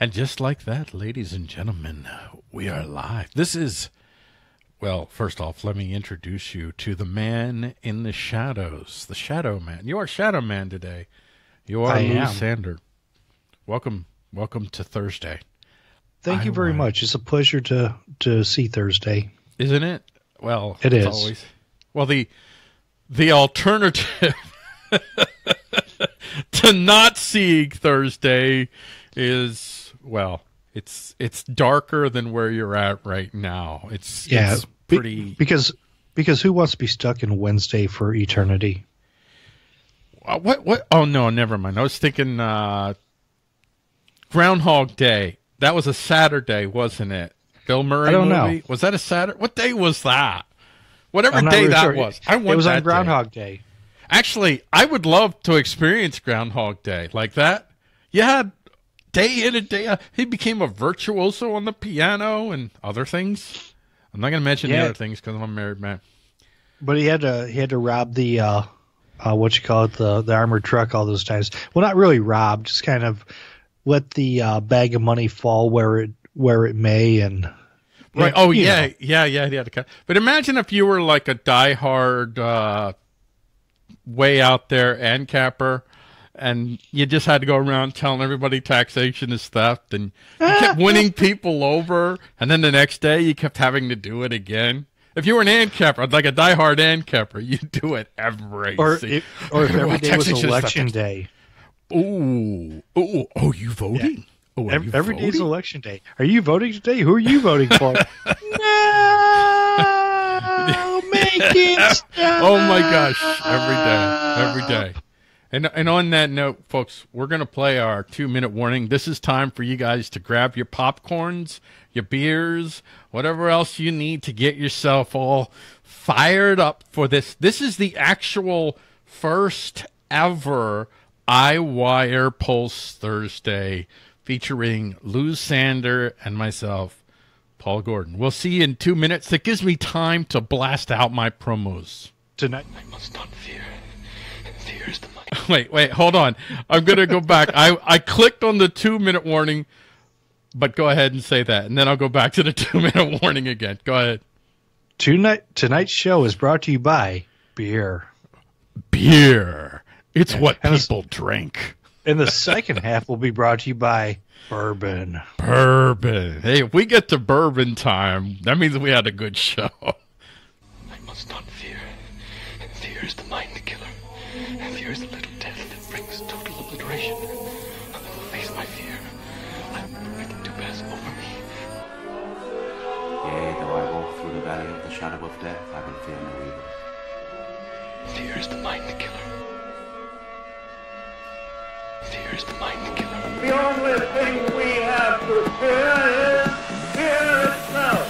And just like that, ladies and gentlemen, we are live. This is, well, first off, let me introduce you to the man in the shadows, the Shadow Man. You are Shadow Man today. You are I Lou am. Sander. Welcome, welcome to Thursday, Thank I you very want- much. It's a pleasure to to see Thursday. isn't it? Well, it's. Always, well, the the alternative to not seeing Thursday is well, it's it's darker than where you're at right now. It's Yeah, it's be- pretty. because because who wants to be stuck in Wednesday for eternity? Uh, what what? Oh no, never mind. I was thinking uh, Groundhog Day. That was a Saturday, wasn't it? Bill Murray I don't know. movie. Was that a Saturday? What day was that? Whatever day really that sure. was. I want it was on day. Groundhog Day. Actually, I would love to experience Groundhog Day like that. You had day in and day out. He became a virtuoso on the piano and other things. I'm not going to mention the other things because I'm a married man. But he had to he had to rob the uh, uh what you call it the the armored truck all those times. Well, not really rob, just kind of let the uh, bag of money fall where it where it may, and Right. Oh, yeah. know. Yeah. Yeah. He had to cut. But imagine if you were like a diehard, uh, way out there ANCAPper and you just had to go around telling everybody taxation is theft and you kept winning people over and then the next day you kept having to do it again. If you were an ANCAPper, like a diehard ANCAPper, you'd do it every or if, or if Well, every day was taxation is theft. election day. Ooh. Ooh. Oh, you voting? Oh, are Every, you every day's voting? election day. Are you voting today? Who are you voting for? no, make it stop. Oh my gosh! Every day, every day. And and on that note, folks, we're gonna play our two minute warning. This is time for you guys to grab your popcorns, your beers, whatever else you need to get yourself all fired up for this. This is the actual first ever iWire Pulse Thursday featuring Lou Sander and myself, Paul Gordon. We'll see you in two minutes. That gives me time to blast out my promos. Tonight. I must not fear. Fear is the. Wait, wait, hold on. I'm gonna go back. I I clicked on the two minute warning, but go ahead and say that, and then I'll go back to the two minute warning again. Go ahead. Tonight tonight's show is brought to you by beer. Beer. It's what And it's- people drink. And the second half will be brought to you by bourbon. Bourbon. Hey, if we get to bourbon time, that means we had a good show. I must not fear. Fear is the mind only thing we have to fear is fear itself.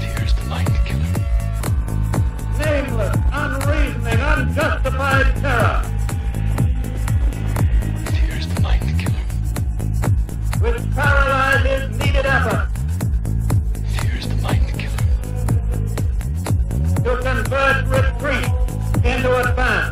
Fear is the mind killer. Nameless, unreasoning, unjustified terror, Fear is the mind killer. which paralyzes needed effort Fear is the mind killer. to convert retreat into advance,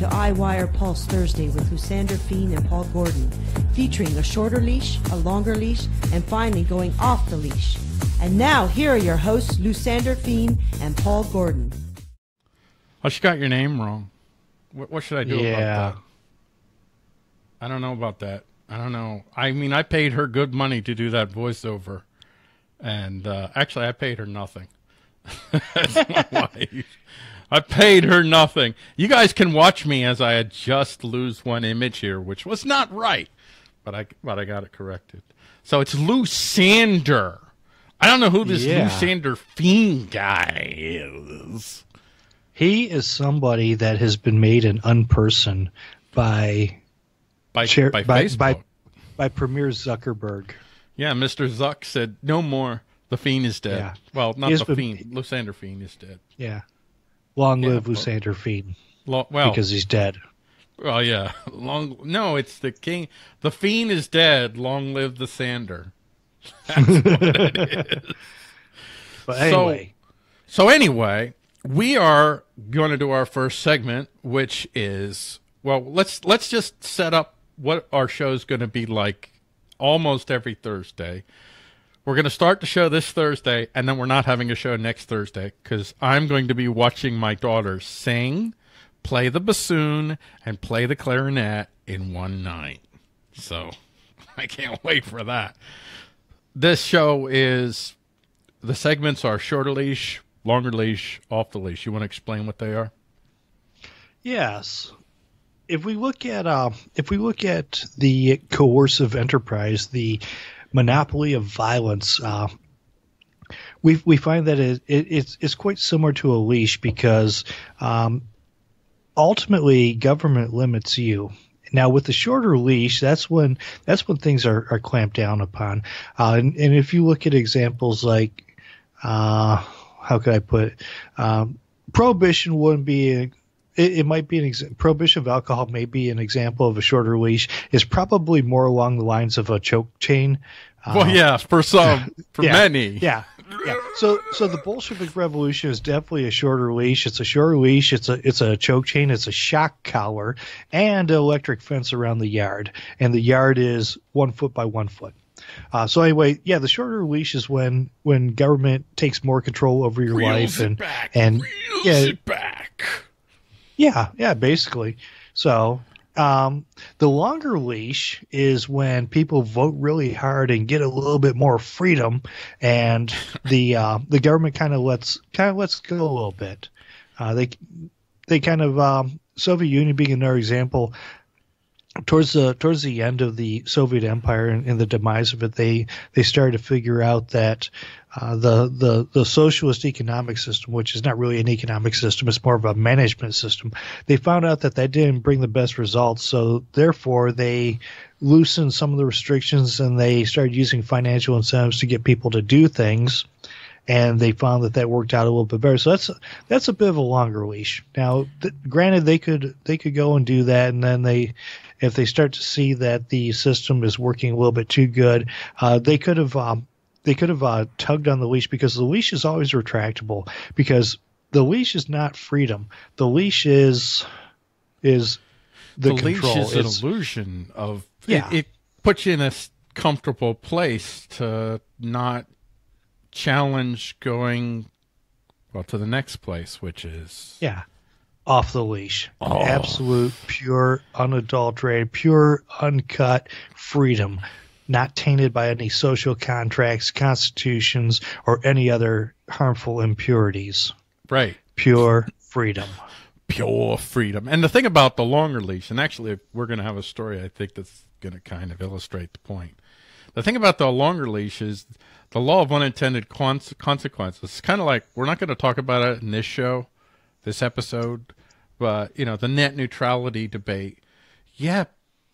to iWire Pulse Thursday with Lusander Fiend and Paul Gordon, featuring a shorter leash, a longer leash, and finally going off the leash. And now, here are your hosts, Lusander Fiend and Paul Gordon. Oh, she got your name wrong. What, what should I do Yeah. about that? I don't know about that. I don't know. I mean, I paid her good money to do that voiceover, and uh, actually, I paid her nothing. That's my wife. I paid her nothing. You guys can watch me as I just lose one image here, which was not right, but I but I got it corrected. So it's Lou Sander. I don't know who this Yeah. Lou Sander fiend guy is. He is somebody that has been made an unperson by By, Chair- by, by- by- by Premier Zuckerberg. Yeah, Mr. Zuck said, no more. The Fiend is dead. Yeah. Well, not the been- Fiend. Lusander Fiend is dead. Yeah. Long Yeah, live well- Lusander Fiend Lo- well, because he's dead. well, yeah. Long. No, it's the King. The Fiend is dead. Long live the Sander. But So- anyway, So anyway, we are going to do our first segment, which is well, let's let's just set up what our show is going to be like almost every Thursday. We're going to start the show this Thursday, and then we're not having a show next Thursday because I'm going to be watching my daughter sing, play the bassoon, and play the clarinet in one night. So I can't wait for that. This show is the segments are shorter leash, longer leash, off the leash. You want to explain what they are? yes. If we look at uh, if we look at the coercive enterprise, the monopoly of violence, uh, we we find that it, it, it's it's quite similar to a leash because um, ultimately government limits you. Now with the shorter leash, that's when that's when things are, are clamped down upon. Uh, and, and if you look at examples like, uh, how could I put it? Um, prohibition wouldn't be. It, it might be an ex- prohibition of alcohol may be an example of a shorter leash. Is probably more along the lines of a choke chain. well, yeah, for some, for Uh, yeah, many. Yeah. Yeah. So so the Bolshevik Revolution is definitely a shorter leash. It's a shorter leash. It's a it's a choke chain. It's a shock collar and an electric fence around the yard. And the yard is one foot by one foot. Uh, so anyway, yeah, the shorter leash is when when government takes more control over your Reels life and back. and reels yeah. it back. Yeah, yeah, basically. So um, the longer leash is when people vote really hard and get a little bit more freedom, and the uh, the government kind of lets kind of lets go a little bit. Uh, they they kind of um, Soviet Union being another example. Towards the towards the end of the Soviet Empire and, and the demise of it, they they started to figure out that uh, the the the socialist economic system, which is not really an economic system, it's more of a management system. They found out that that didn't bring the best results, so therefore they loosened some of the restrictions and they started using financial incentives to get people to do things. And they found that that worked out a little bit better. So that's that's a bit of a longer leash. Now, th- granted, they could they could go and do that, and then they, if they start to see that the system is working a little bit too good, uh, they could have um, they could have uh, tugged on the leash because the leash is always retractable because the leash is not freedom. The leash is is the, The, control. leash is an illusion of Yeah. It, it puts you in a comfortable place to not challenge going well to the next place, which is Yeah. Off the leash. Oh. Absolute, pure, unadulterated, pure, uncut freedom. Not tainted by any social contracts, constitutions, or any other harmful impurities. right. Pure freedom. pure freedom. And the thing about the longer leash, and actually, we're going to have a story I think that's going to kind of illustrate the point. The thing about the longer leash is the law of unintended cons- consequences. It's kind of like we're not going to talk about it in this show, this episode, but you know the net neutrality debate. Yeah,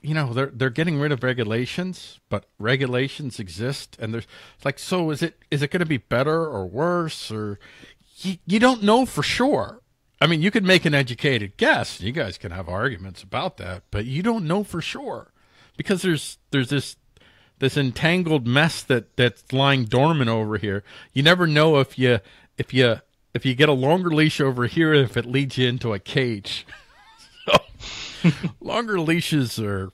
you know they're they're getting rid of regulations, but regulations exist, and there's like so is it is it going to be better or worse or you, you don't know for sure. I mean, you could make an educated guess. You guys can have arguments about that, but you don't know for sure because there's there's this this entangled mess that that's lying dormant over here. You never know if you if you if you get a longer leash over here if it leads you into a cage. so, longer leashes are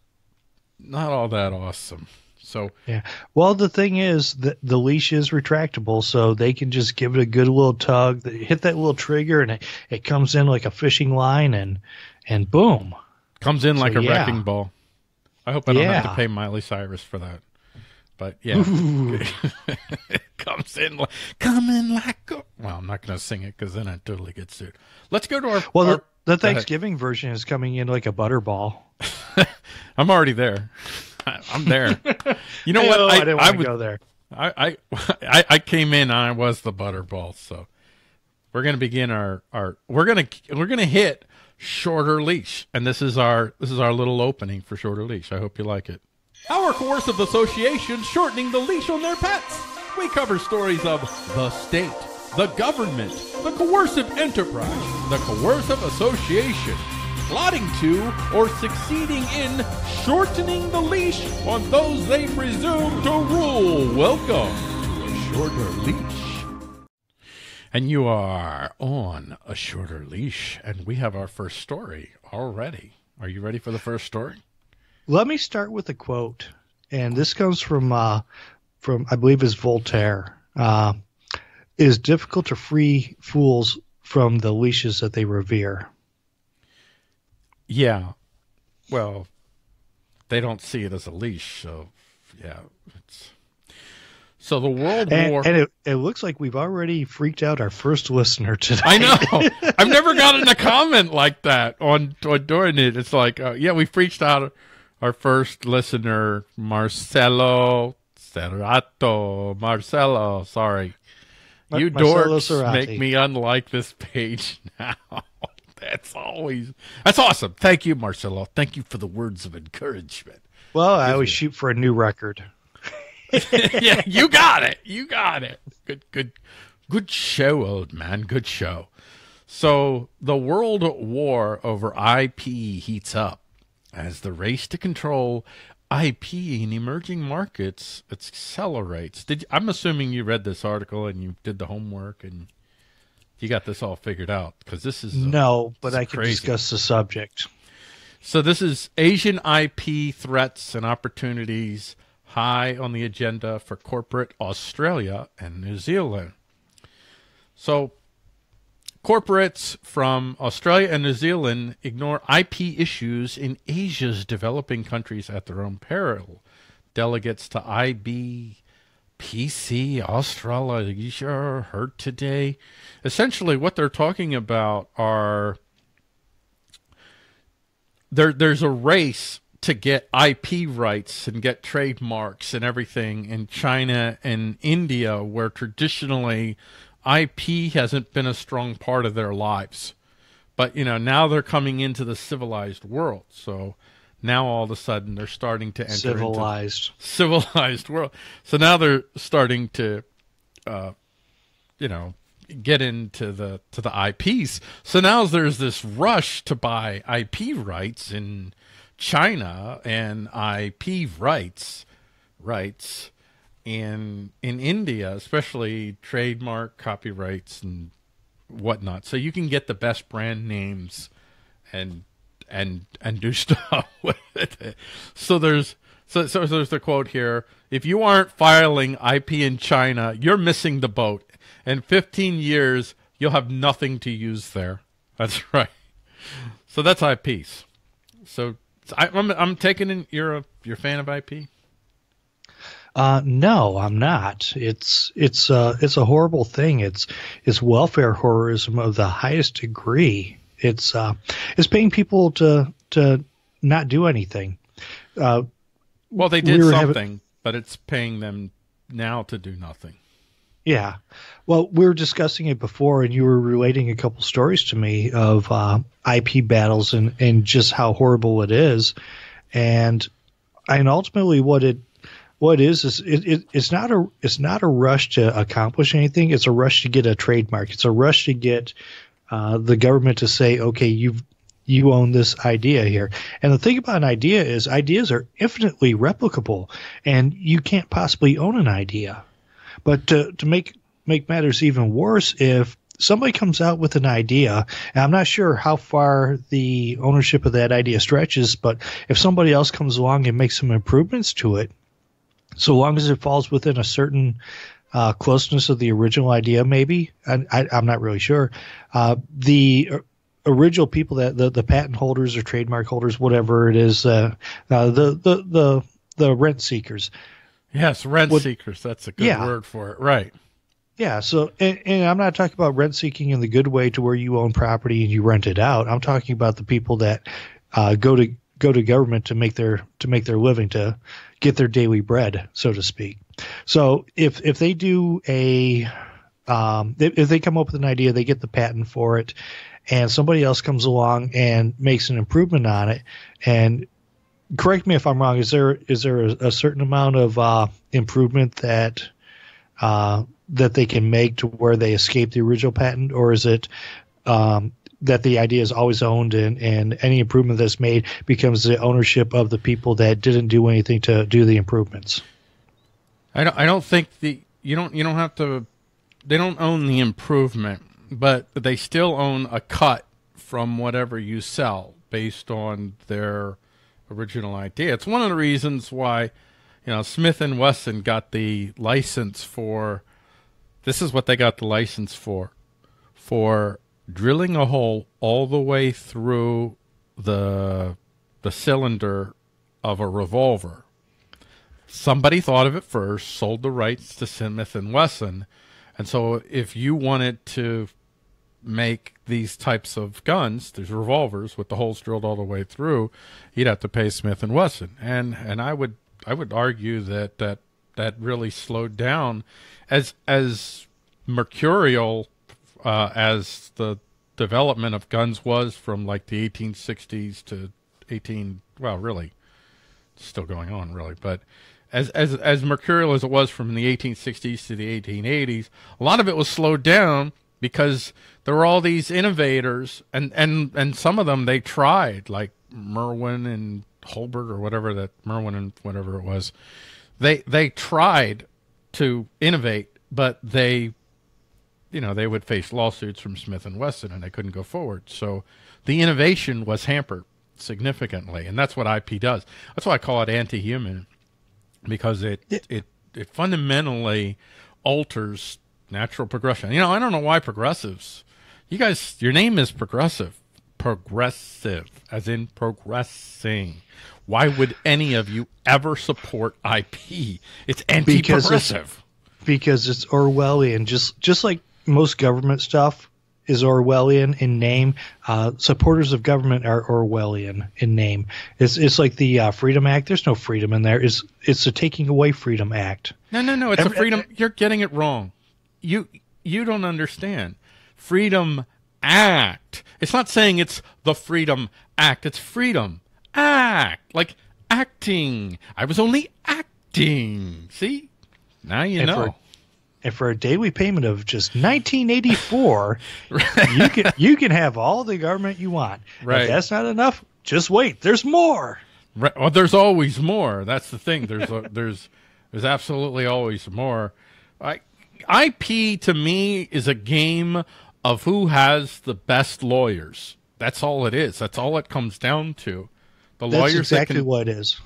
not all that awesome. So Yeah. Well, the thing is that the leash is retractable, so they can just give it a good little tug, hit that little trigger, and it, it comes in like a fishing line, and and boom. Comes in like So, a yeah. wrecking ball. I hope I don't have to pay Miley Cyrus for that. But yeah, it comes in like coming like. A, well, I'm not going to sing it because then I totally get sued. Let's go to our. Well, our- the, the. Thanksgiving version is coming in like a butterball. I'm already there. I- I'm there. You know what? Oh, I, didn't want to would- go there. I, I, I, I came in. I was the butterball. So we're gonna begin our our. We're gonna we're gonna hit shorter leash, and this is our this is our little opening for shorter leash. I hope you like it. Our coercive association shortening the leash on their pets. We cover stories of the state, the government, the coercive enterprise, the coercive association, plotting to or succeeding in shortening the leash on those they presume to rule. Welcome to a shorter leash. And you are on a shorter leash, and we have our first story already. Are you ready for the first story? Let me start with a quote, and this comes from uh, from I believe is Voltaire. Uh, it is difficult to free fools from the leashes that they revere. Yeah. Well, they don't see it as a leash, so yeah, it's so the World And, War. and it, it looks like we've already freaked out our first listener today. I know. I've never gotten a comment like that on, on doing it. It's like, uh, yeah, we freaked out our first listener, Marcelo Serrato. Marcelo, sorry. You dorks Cerati. make me unlike this page now. That's always that's awesome. Thank you, Marcelo. Thank you for the words of encouragement. Well, I always shoot for a new record. yeah, you got it. You got it. Good, good, good show, old man. Good show. So the world war over IP heats up as the race to control IP in emerging markets accelerates. Did I'm assuming you read this article and you did the homework and you got this all figured out because this is a- No, but I can crazy. discuss the subject. so this is Asian IP threats and opportunities high on the agenda for corporate Australia and New Zealand. So corporates from Australia and New Zealand ignore IP issues in Asia's developing countries at their own peril. Delegates to IPBC Australasia heard today. Essentially, what they're talking about are there there's a race to get IP rights and get trademarks and everything in China and India where traditionally IP hasn't been a strong part of their lives. But you know, now they're coming into the civilized world. So now all of a sudden they're starting to enter into Civilized. civilized world. So now they're starting to, uh, you know, get into the to the IPs. So now there's this rush to buy IP rights in China and IP rights rights in in India, especially trademark copyrights and whatnot. So you can get the best brand names and and and do stuff with it. So there's so so there's the quote here. If you aren't filing IP in China, you're missing the boat. In 15 years, you'll have nothing to use there. That's right. So that's IPs. So I, I'm I'm taking in you're a you're a fan of IP. Uh, no, I'm not. It's it's uh, it's a horrible thing. It's it's welfare horrorism of the highest degree. It's uh, it's paying people to to not do anything. Uh, Well, they did We were having- something, but it's paying them now to do nothing. Yeah. Well, we were discussing it before, and you were relating a couple stories to me of uh, IP battles and, and just how horrible it is. And and ultimately, what it what it is is it, it it's not a it's not a rush to accomplish anything. It's a rush to get a trademark. It's a rush to get uh, the government to say, okay, you've you own this idea here. And the thing about an idea is ideas are infinitely replicable, and you can't possibly own an idea. But to, to make make matters even worse, if somebody comes out with an idea, and I'm not sure how far the ownership of that idea stretches, but if somebody else comes along and makes some improvements to it, so long as it falls within a certain uh, closeness of the original idea, maybe I, I, I'm not really sure. Uh, the original people that the, the patent holders or trademark holders, whatever it is, uh, uh, the, the the the rent seekers. Yes, rent Would- seekers. That's a good Yeah. word for it. Right. Yeah, so and, and I'm not talking about rent seeking in the good way to where you own property and you rent it out. I'm talking about the people that uh, go to go to government to make their to make their living to get their daily bread, so to speak. So if if they do a um, if, they come up with an idea, they get the patent for it, and somebody else comes along and makes an improvement on it, and correct me if I'm wrong. Is there is there a, a certain amount of uh, improvement that uh, that they can make to where they escape the original patent, or is it um, that the idea is always owned and, and any improvement that's made becomes the ownership of the people that didn't do anything to do the improvements? I don't. I don't think the you don't you don't have to. They don't own the improvement, but they still own a cut from whatever you sell based on their original idea. It's one of the reasons why, you know, Smith and Wesson got the license for. This is what they got the license for, for drilling a hole all the way through the the cylinder of a revolver. Somebody thought of it first, sold the rights to Smith and Wesson, and so if you wanted to make these types of guns, these revolvers with the holes drilled all the way through, you'd have to pay Smith and Wesson, and and I would I would argue that that that really slowed down. As as mercurial uh, as the development of guns was from like the 1860s to 18 well really still going on really but as as as mercurial as it was from the 1860s to the 1880s a lot of it was slowed down because there were all these innovators and and and some of them they tried like Merwin and Holberg or whatever that Merwin and whatever it was. They they tried to innovate but they you know they would face lawsuits from Smith and Wesson and they couldn't go forward so the innovation was hampered significantly and that's what IP does that's why I call it anti-human because it it it fundamentally alters natural progression. You know, I don't know why progressives. You guys, your name is progressive, progressive, as in progressing. Why would any of you ever support IP? It's anti-progressive. Because it's Orwellian, just just like most government stuff is Orwellian in name. Uh, supporters of government are Orwellian in name. It's it's like the uh, Freedom Act. There's no freedom in there. It's it's the Taking Away Freedom Act. No, no, no. It's a Every- freedom. You're getting it wrong. You you don't understand. Freedom Act. It's not saying it's the Freedom Act. It's Freedom Act. Like acting. I was only acting. See? Now you know. And for a daily payment of just 1984, you can you can have all the government you want. Right. If that's not enough, just wait. There's more. Right. Well, there's always more. That's the thing. There's a, there's there's absolutely always more. I, IP to me is a game of who has the best lawyers. That's all it is. That's all it comes down to. The That's lawyers exactly can, what it is.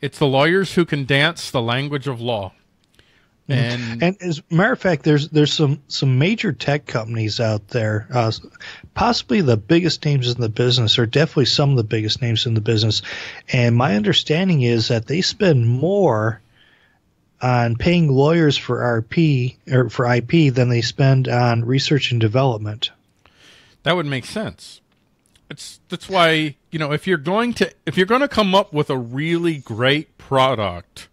it's the lawyers who can dance the language of law. And, And as a matter of fact, there's there's some some major tech companies out there, uh, possibly the biggest names in the business, or definitely some of the biggest names in the business. And my understanding is that they spend more on paying lawyers for RP or for IP than they spend on research and development. That would make sense. It's that's why you know if you're going to if you're going to come up with a really great product,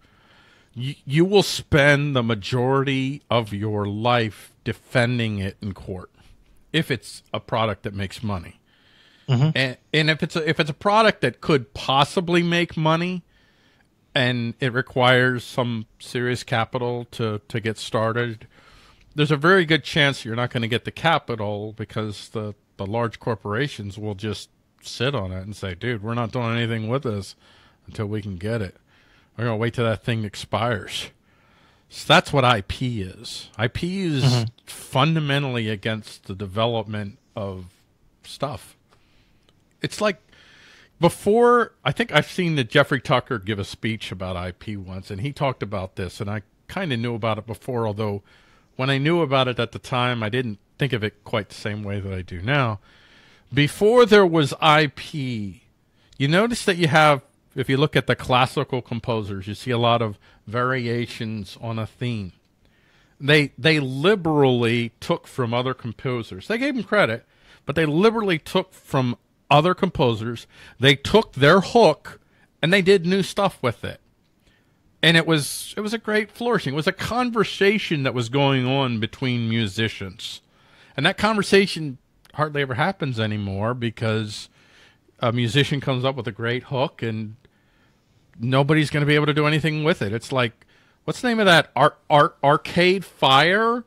you, you will spend the majority of your life defending it in court if it's a product that makes money. Mm-hmm. And and if it's a, if it's a product that could possibly make money and it requires some serious capital to to get started, there's a very good chance you're not going to get the capital because the, the large corporations will just sit on it and say, dude, we're not doing anything with this until we can get it. We're to wait till that thing expires. So that's what IP is. IP is mm-hmm. fundamentally against the development of stuff. It's like before, I think I've seen that Jeffrey Tucker give a speech about IP once, and he talked about this, and I kind of knew about it before, although when I knew about it at the time, I didn't think of it quite the same way that I do now. before there was IP, you notice that you have, if you look at the classical composers, you see a lot of variations on a theme. They they liberally took from other composers. They gave them credit, but they liberally took from other composers. They took their hook and they did new stuff with it. And it was it was a great flourishing. It was a conversation that was going on between musicians. And that conversation hardly ever happens anymore because a musician comes up with a great hook and nobody's going to be able to do anything with it. It's like what's the name of that art, art arcade fire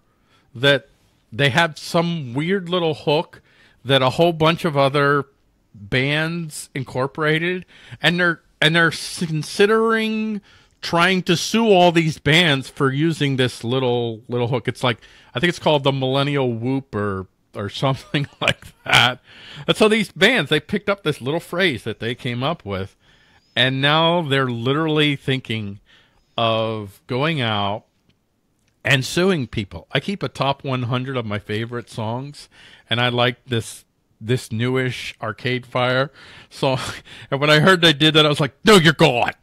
that they have some weird little hook that a whole bunch of other bands incorporated and they're and they're considering trying to sue all these bands for using this little little hook. It's like I think it's called the Millennial Whoop or or something like that. And so these bands they picked up this little phrase that they came up with, and now they're literally thinking of going out and suing people. I keep a top 100 of my favorite songs, and I like this this newish Arcade Fire song. And when I heard they did that, I was like, "No, you're gone."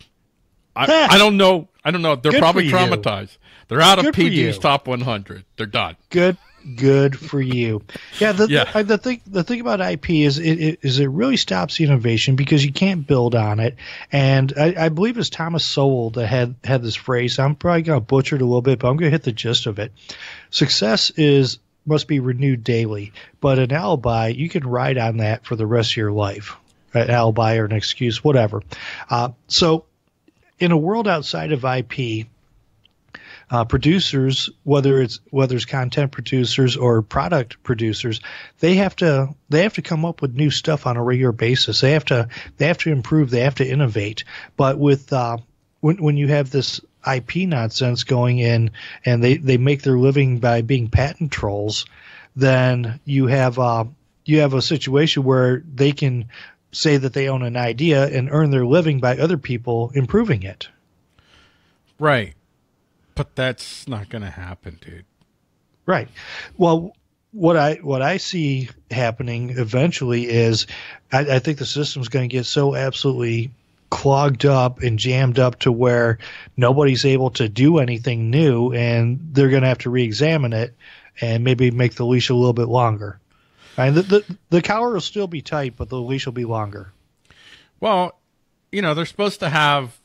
I, I don't know. I don't know. They're Good probably you. traumatized. They're out of Good for PG's top 100. They're done. Good, good for you. Yeah, the, Yeah. The, the thing the thing about IP is it, it is it really stops the innovation because you can't build on it. And I, I believe it's Thomas Sowell that had had this phrase. I'm probably going to butcher it a little bit, but I'm going to hit the gist of it. Success is must be renewed daily, but an alibi you can ride on that for the rest of your life. An alibi or an excuse, whatever. Uh, so, in a world outside of IP, uh, producers, whether it's whether it's content producers or product producers, they have to they have to come up with new stuff on a regular basis. They have to they have to improve. They have to innovate. But with uh, when when you have this IP nonsense going in, and they they make their living by being patent trolls, then you have uh, you have a situation where they can say that they own an idea and earn their living by other people improving it. Right. But that's not going to happen, dude. Right. Well, what I what I see happening eventually is, I, I think the system's going to get so absolutely clogged up and jammed up to where nobody's able to do anything new, and they're going to have to re-examine it and maybe make the leash a little bit longer. And the, the the collar will still be tight, but the leash will be longer. Well, you know, they're supposed to have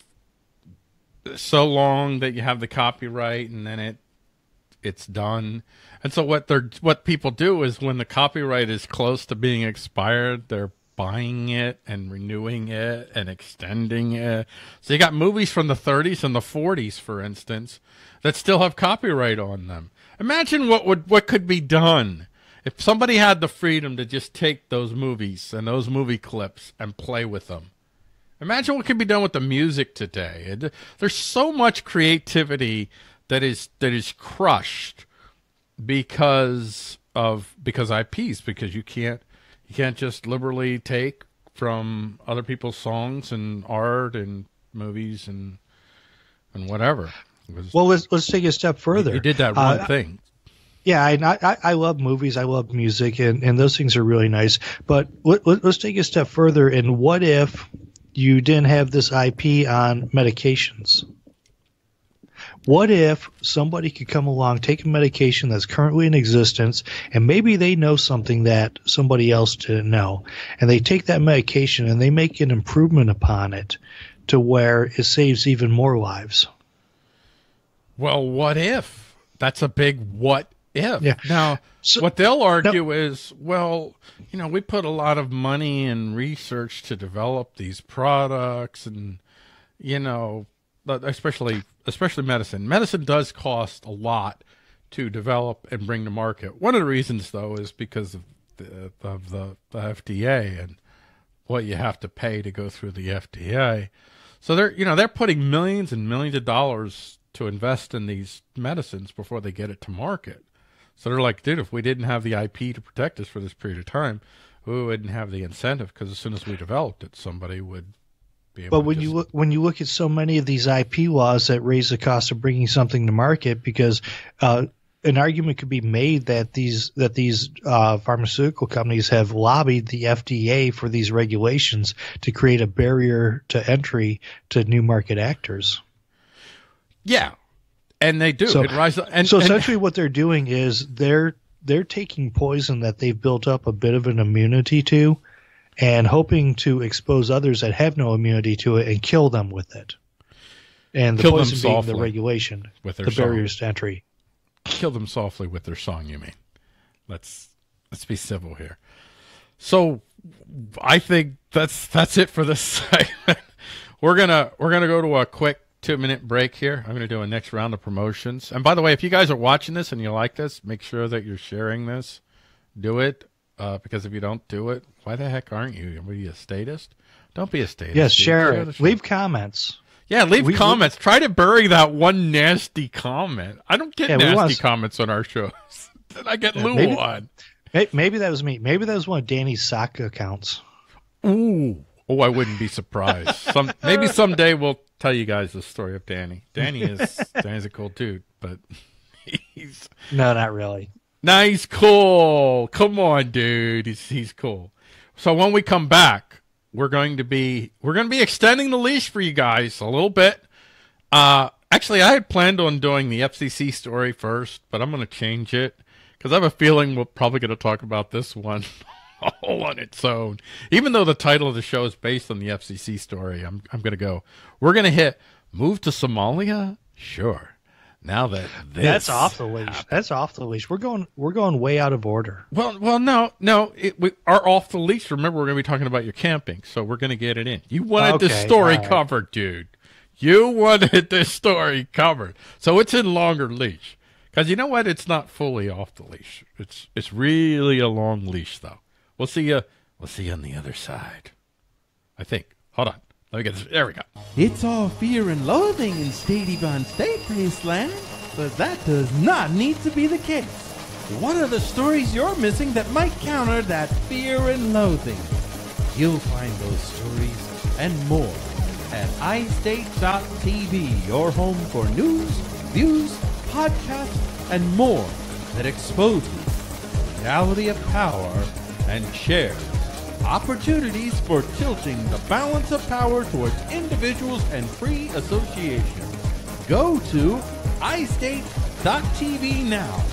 so long that you have the copyright and then it it's done. And so what they're what people do is when the copyright is close to being expired, they're buying it and renewing it and extending it. So you got movies from the 30s and the 40s for instance that still have copyright on them. Imagine what would what could be done if somebody had the freedom to just take those movies and those movie clips and play with them. Imagine what could be done with the music today. It- there's so much creativity that is that is crushed because of because IPs because you can't you can't just liberally take from other people's songs and art and movies and and whatever. Was- Well, let's let's take a step further. you did that one Uh, thing. Yeah, I, I I love movies. I love music, and, and those things are really nice. But let, let, let's take a step further. And what if you didn't have this IP on medications? What if somebody could come along, take a medication that's currently in existence, and maybe they know something that somebody else didn't know, and they take that medication and they make an improvement upon it to where it saves even more lives? Well, what if? That's a big what if. Yeah. Now, So- what they'll argue is, well, you know, we put a lot of money and research to develop these products, and you know, especially especially medicine. Medicine does cost a lot to develop and bring to market. One of the reasons, though, is because of the of the, the FDA and what you have to pay to go through the FDA. So they're you know they're putting millions and millions of dollars to invest in these medicines before they get it to market. So they're like, dude, if we didn't have the IP to protect us for this period of time, we wouldn't have the incentive because as soon as we developed it, somebody would be able. But to when just- you look when you look at so many of these IP laws that raise the cost of bringing something to market, because uh, an argument could be made that these that these uh, pharmaceutical companies have lobbied the FDA for these regulations to create a barrier to entry to new market actors. Yeah, and they do. So- it rises, and so and- essentially, what they're doing is they're they're taking poison that they've built up a bit of an immunity to, and hoping to expose others that have no immunity to it and kill them with it. And the Kill them poison being the regulation, with their the song. barriers to entry. kill them softly with their song. You mean? Let's let's be civil here. So, I think that's that's it for this segment. We're gonna we're gonna go to a quick two minute break here. I'm gonna do a next round of promotions. And by the way, if you guys are watching this and you like this, make sure that you're sharing this. Do it uh, because if you don't do it, why the heck aren't you? Are you a statist? Don't be a statist. Yes, dude. share it. Leave comments. Yeah, leave We- we- comments. Try to bury that one nasty comment. I don't get Yeah, nasty comments on our shows. I get Lou maybe- on. Maybe that was me. Maybe that was one of Danny's sock accounts. Ooh. Oh, I wouldn't be surprised. Some maybe someday we'll tell you guys the story of Danny. Danny is Danny's a cool dude, but he's No, not really. nice, cool. Come on, dude. He's he's cool. So when we come back, we're going to be we're going to be extending the leash for you guys a little bit. Uh, actually, I had planned on doing the FCC story first, but I'm going to change it because I have a feeling we're probably going to talk about this one all on its own. Even though the title of the show is based on the FCC story, I'm I'm going to go. We're going to hit move to Somalia. Sure. Now that this That's off the leash. That's off the leash. We're going. We're going way out of order. Well, well, no, no. It, we are off the leash. Remember, we're going to be talking about your camping, so we're going to get it in. You wanted this story right. covered, dude. You wanted this story covered, so it's in longer leash. Because you know what? It's not fully off the leash. It's it's really a long leash, though. We'll see you. We'll see you on the other side. I think. Hold on. Let me get this. There we go. It's all fear and loathing in Stady Bond State Wasteland, but that does not need to be the case. What are the stories you're missing that might counter that fear and loathing? You'll find those stories and more at iState.tv, your home for news, views, podcasts, and more that expose the reality of power and shares opportunities for tilting the balance of power towards individuals and free association. Go to iState.tv now.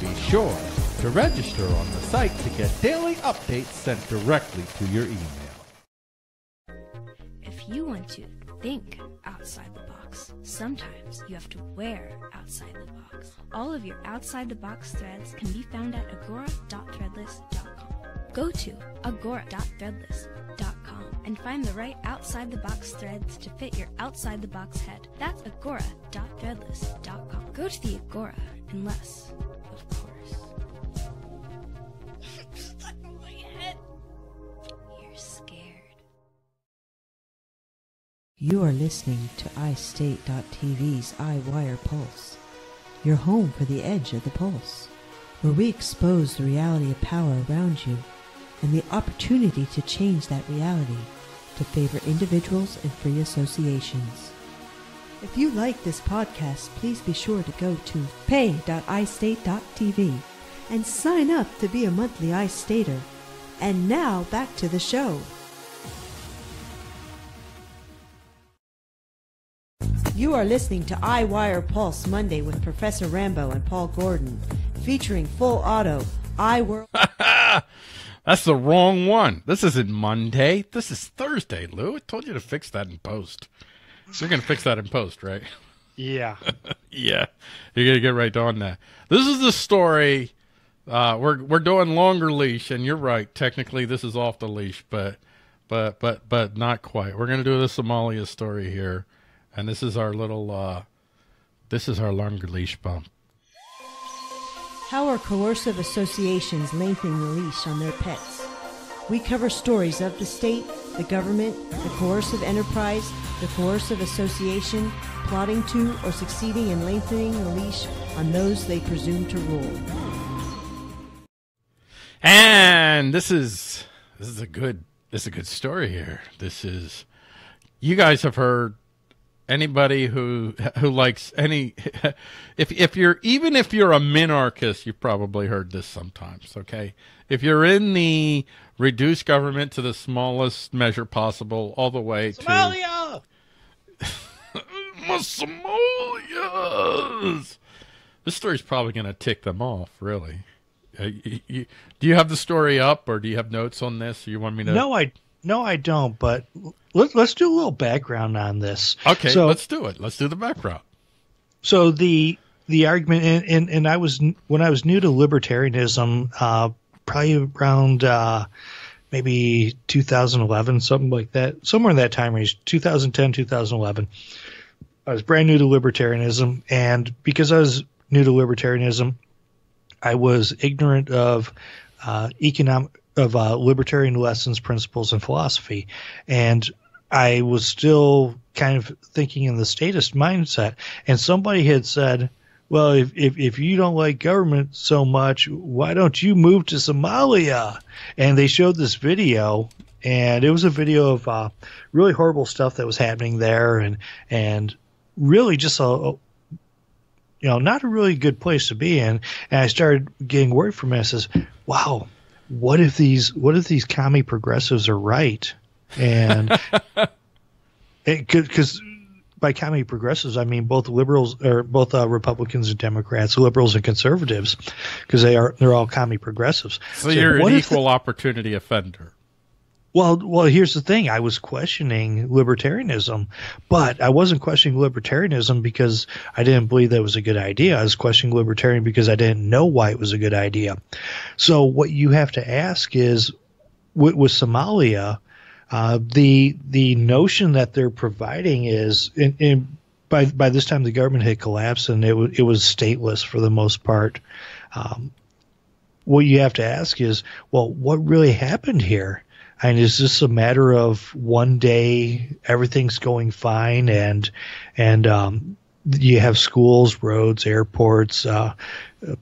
Be sure to register on the site to get daily updates sent directly to your email. If you want to think outside the box, sometimes you have to wear outside the box. All of your outside the box threads can be found at agora.threadless.com. Go to agora.threadless.com and find the right outside the box threads to fit your outside the box head. That's agora.threadless.com. Go to the Agora, unless, of course. Stuck on my head. You're scared. You are listening to iState.tv's iWire Pulse, your home for the edge of the pulse, where we expose the reality of power around you and the opportunity to change that reality to favor individuals and free associations. If you like this podcast, please be sure to go to pay.istate.tv and sign up to be a monthly iStater. And now back to the show. You are listening to iWire Pulse Monday with Professor Rambo and Paul Gordon, featuring full auto iWorld. That's the wrong one. This isn't Monday. This is Thursday, Lou. I told you to fix that in post. So you're going to fix that in post, right? Yeah. Yeah, you're gonna get right on that. This is the story. Uh, we're we're doing longer leash, and you're right. Technically, this is off the leash, but but but but not quite. We're gonna do the Somalia story here, and this is our little. Uh, this is our longer leash bump. How are coercive associations lengthening the leash on their pets? We cover stories of the state, the government, the coercive enterprise, the coercive association, plotting to or succeeding in lengthening the leash on those they presume to rule. And this is this is a good this is a good story here. This is you guys have heard anybody who who likes any if if you're even if you're a minarchist you've probably heard this sometimes okay if you're in the reduce government to the smallest measure possible all the way to Somalia. My Somalias. This story's probably going to tick them off, really. Uh, y- y- do you have the story up, or do you have notes on this? Or you want me to? No, I no, I don't. But let, let's do a little background on this. Okay, so let's do it. Let's do the background. so the the argument, and, and, and I was when I was new to libertarianism, uh, probably around uh, maybe 2011, something like that, somewhere in that time range, 2010, 2011. I was brand new to libertarianism, and because I was new to libertarianism, I was ignorant of uh, economic of uh, libertarian lessons, principles, and philosophy, and I was still kind of thinking in the statist mindset. And somebody had said, "Well, if if, if you don't like government so much, why don't you move to Somalia?" And they showed this video, and it was a video of uh, really horrible stuff that was happening there, and and really just a, a you know, not a really good place to be in. And I started getting worried from it. I says, wow, what if these, what if these commie progressives are right? And because by commie progressives, I mean both liberals or both uh, Republicans and Democrats, liberals and conservatives, because they are, they're all commie progressives. So you're an if the- equal opportunity offender. Well, well, here's the thing. I was questioning libertarianism, but I wasn't questioning libertarianism because I didn't believe that was a good idea. I was questioning libertarian because I didn't know why it was a good idea. So what you have to ask is, with, with Somalia, uh, the the notion that they're providing is, in, in, by by this time the government had collapsed and it, wa it was stateless for the most part. Um, what you have to ask is, well, what really happened here? And is this a matter of one day everything's going fine and and um, you have schools, roads, airports, uh,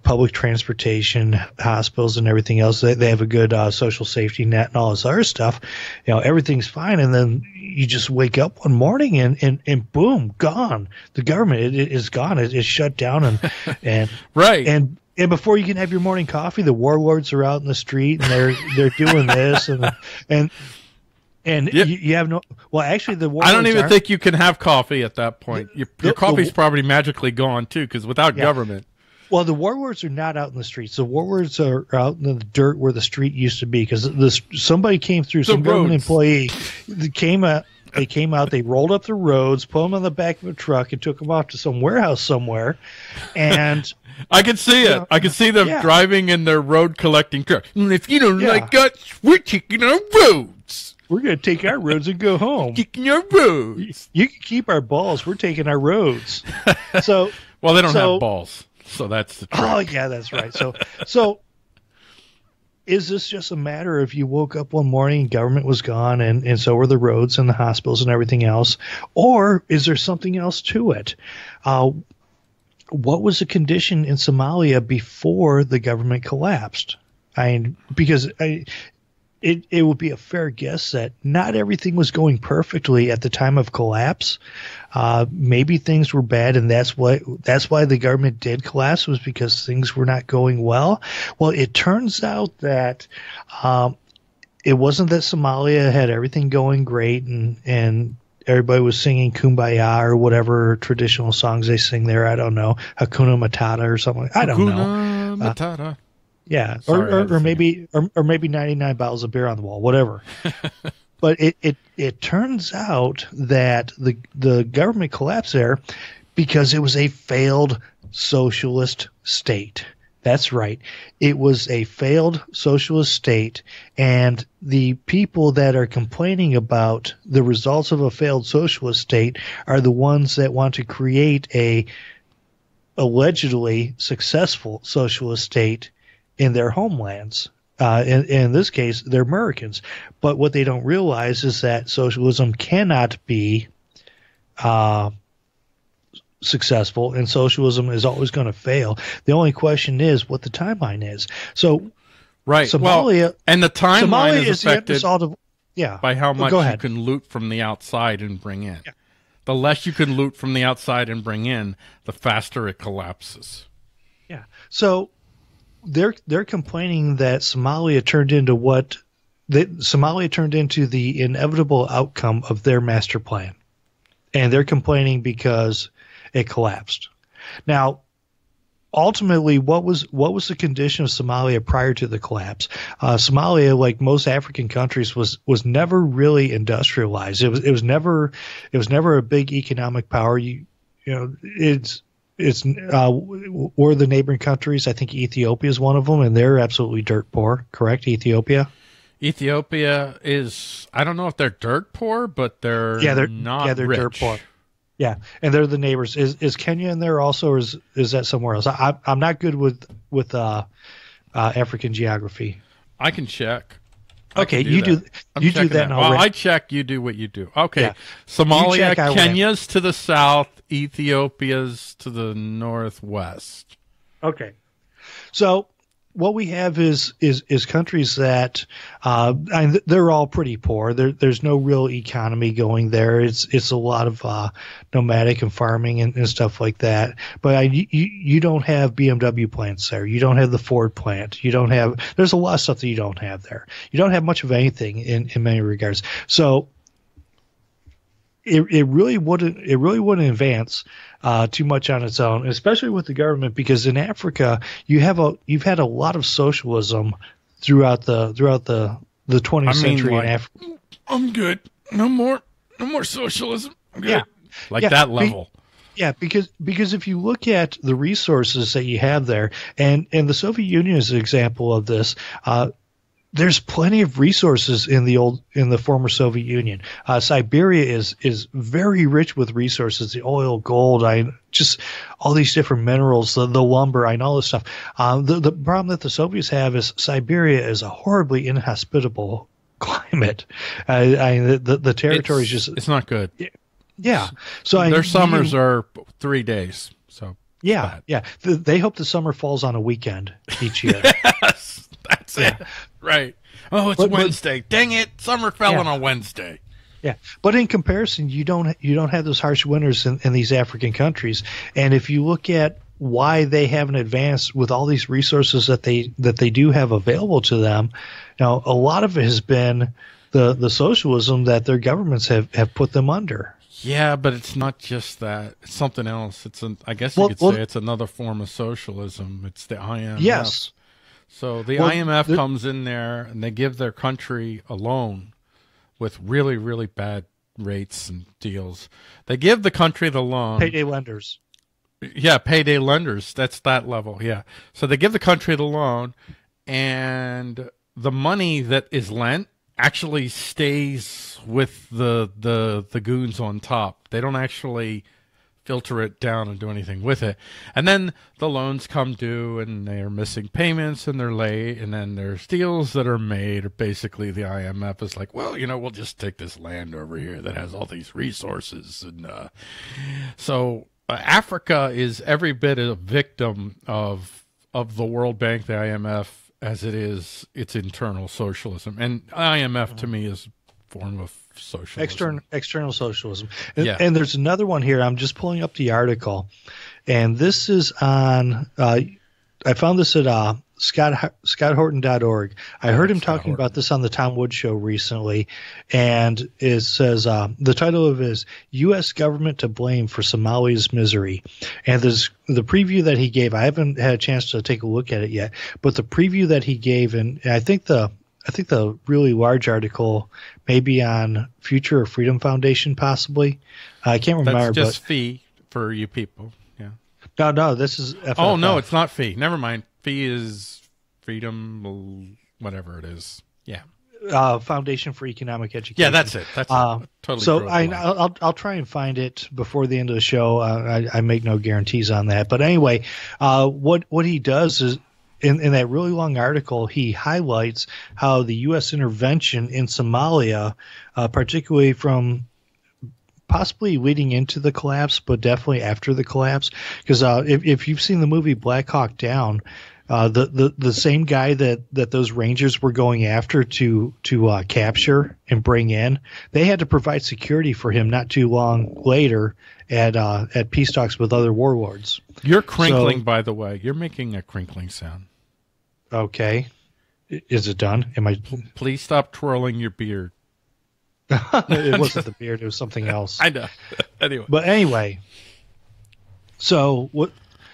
public transportation, hospitals, and everything else. They, they have a good uh, social safety net and all this other stuff. You know, everything's fine, and then you just wake up one morning and and, and boom, gone. The government it, it is gone. It is shut down, and and Right. and and before you can have your morning coffee, the warlords are out in the street and they're they're doing this and and and Yep. you, you have no. Well, actually, the warlords I don't even think you can have coffee at that point. Your, your the- coffee's the- probably magically gone too, because without Yeah. government, Well, the warlords are not out in the streets. The warlords are out in the dirt where the street used to be because this somebody came through. Some government employee came out. They came out. They rolled up the roads, put them on the back of a truck, and took them off to some warehouse somewhere. And I can see it. Yeah. I can see them Yeah. driving in their road collecting truck. And if you don't Yeah. like us, we're taking our roads. we're going to take our roads and go home. Taking our roads. You can keep our balls. We're taking our roads. So Well, they don't So- have balls, so that's the trick. Oh yeah, that's right. So so is this just a matter of you woke up one morning and government was gone and, and so were the roads and the hospitals and everything else? Or is there something else to it? Uh, what was the condition in Somalia before the government collapsed? I mean, because I, it, it would be a fair guess that not everything was going perfectly at the time of collapse. Uh, maybe things were bad, and that's why that's why the government did collapse was because things were not going well. Well, it turns out that um, it wasn't that Somalia had everything going great and and everybody was singing "Kumbaya" or whatever traditional songs they sing there. I don't know, Hakuna Matata or something. I don't know. Hakuna Matata. Yeah, Sorry, or, or, or maybe or, or maybe ninety nine bottles of beer on the wall, whatever. but it, it it turns out that the the government collapsed there because it was a failed socialist state. That's right. It was a failed socialist state, and the people that are complaining about the results of a failed socialist state are the ones that want to create a allegedly successful socialist state in their homelands. Uh, in, in this case, they're Americans. But what they don't realize is that socialism cannot be uh, successful, and socialism is always going to fail. The only question is what the timeline is. So Right. well, Somalia, and the timeline Somalia is affected of yeah. by how much go you can loot from the outside and bring in. The The less you can loot from the outside and bring in, the faster it collapses. Yeah. So they're they're complaining that Somalia turned into what that Somalia turned into the inevitable outcome of their master plan, and they're complaining because it collapsed. Now, ultimately, what was what was the condition of Somalia prior to the collapse? Uh, Somalia, like most African countries, was was never really industrialized. It was it was never it was never a big economic power. You you know it's it's uh, or the neighboring countries. I think Ethiopia is one of them, and they're absolutely dirt poor. Correct, Ethiopia. Ethiopia is I don't know if they're dirt poor, but they're Yeah, they're not yeah they're rich. dirt poor. Yeah, and they're the neighbors. Is is Kenya in there also, or is is that somewhere else? I, I'm not good with with uh, uh, African geography. I can check. I Okay, can you that. do I'm you do checking that. I'll Well, I check. You do what you do. Okay, Yeah. Somalia, check, Kenya's to the south, Ethiopia's to the northwest. Okay. So what we have is is is countries that uh, they're all pretty poor. There, there's no real economy going there. It's it's a lot of uh, nomadic and farming and, and stuff like that. But I, you you don't have BMW plants there. You don't have the Ford plant. You don't have. There's a lot of stuff that you don't have there. You don't have much of anything in in many regards. So it, it really wouldn't it really wouldn't advance uh, too much on its own, especially with the government, because in Africa you have a you've had a lot of socialism throughout the throughout the the 20th I mean, century like- in Africa. I'm good. No more. No more socialism. I'm good. Yeah. Like Yeah, that be- level. Yeah, because because if you look at the resources that you have there, and and the Soviet Union is an example of this. Uh, there's plenty of resources in the old in the former Soviet Union. Uh, Siberia is is very rich with resources, the oil, gold, I just all these different minerals, the, the lumber, I know all this stuff. Uh, the the problem that the Soviets have is Siberia is a horribly inhospitable climate. Uh, I, the the, the territory is just it's not good. yeah. So I, Their you- summers are three days. So yeah, yeah. Th- They hope the summer falls on a weekend each year. that's it. Right. Oh, it's But- but- Wednesday. Dang it! Summer fell Yeah. on a Wednesday. yeah, but in comparison, you don't you don't have those harsh winters in, in these African countries. And if you look at why they haven't advanced with all these resources that they that they do have available to them, now a lot of it has been the the socialism that their governments have have put them under. Yeah, but it's not just that. It's something else. It's an. I guess you Well- could well- say it's another form of socialism. It's the IMF. Yes. So the Well, IMF there- comes in there and they give their country a loan with really, really bad rates and deals. They give the country the loan. Payday lenders. Yeah, payday lenders. That's that level. Yeah. So they give the country the loan, and the money that is lent actually stays with the the the goons on top. They don't actually filter it down and do anything with it. And then the loans come due, and they're missing payments, and they're late, and then there's deals that are made. Or basically, the IMF is like, well, you know, we'll just take this land over here that has all these resources, and uh, so uh, Africa is every bit a victim of of the World Bank, the IMF, as it is its internal socialism. And IMF to me is form of socialism. external external socialism. And, Yeah. and there's another one here. I'm just pulling up the article, and this is on. Uh, I found this at uh, Scott ScottHorton.org. I heard him Scott talking Horton. about this on the Tom Woods Show recently, and it says uh, the title of it is "U.S. Government to Blame for Somalia's Misery," and there's the preview that he gave. I haven't had a chance to take a look at it yet, but the preview that he gave, and, and I think the I think the really large article maybe on Future of Freedom Foundation, possibly. I can't remember, That's just but fee for you people. Yeah. no, no, this is. FFF. Oh no, it's not fee. Never mind. Fee is freedom, whatever it is. Yeah. uh, Foundation for Economic Education. Yeah, that's it. That's Uh, it. totally. so I, blank. I'll, I'll I'll try and find it before the end of the show. Uh, I, I make no guarantees on that, but anyway, uh, what what he does is. In, in that really long article, he highlights how the U.S. intervention in Somalia, uh, particularly from possibly leading into the collapse, but definitely after the collapse, because uh, if, if you've seen the movie Black Hawk Down, uh, the, the the same guy that that those Rangers were going after to to uh, capture and bring in, they had to provide security for him not too long later at uh, at peace talks with other warlords. You're crinkling, So- by the way. You're making a crinkling sound. Okay, is it done? Am I? Please stop twirling your beard. it wasn't the beard; it was something else. I know. anyway, But anyway, so what?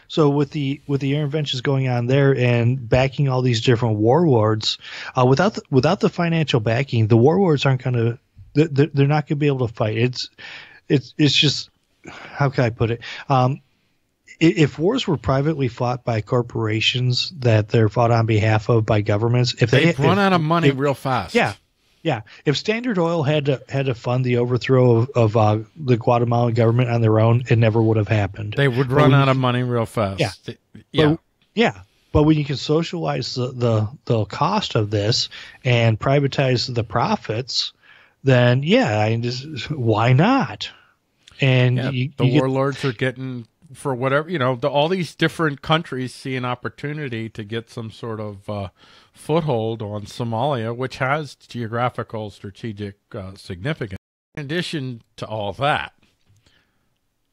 So with the with the interventions going on there and backing all these different warlords, uh, without the, without the financial backing, the warlords aren't going to they're, they're not going to be able to fight. It's it's it's just how can I put it? Um, if wars were privately fought by corporations that they're fought on behalf of by governments, if they run out of money if- real fast. yeah, yeah. If Standard Oil had to had to fund the overthrow of, of uh, the Guatemalan government on their own, it never would have happened. They would run when out of money real fast. Yeah. Yeah. But, yeah. But when you can socialize the, the the cost of this and privatize the profits, then yeah, I just why not? And Yeah, you, the you get- warlords are getting for whatever you know. The, all these different countries see an opportunity to get some sort of uh, foothold on Somalia, which has geographical strategic uh, significance. In addition to all that,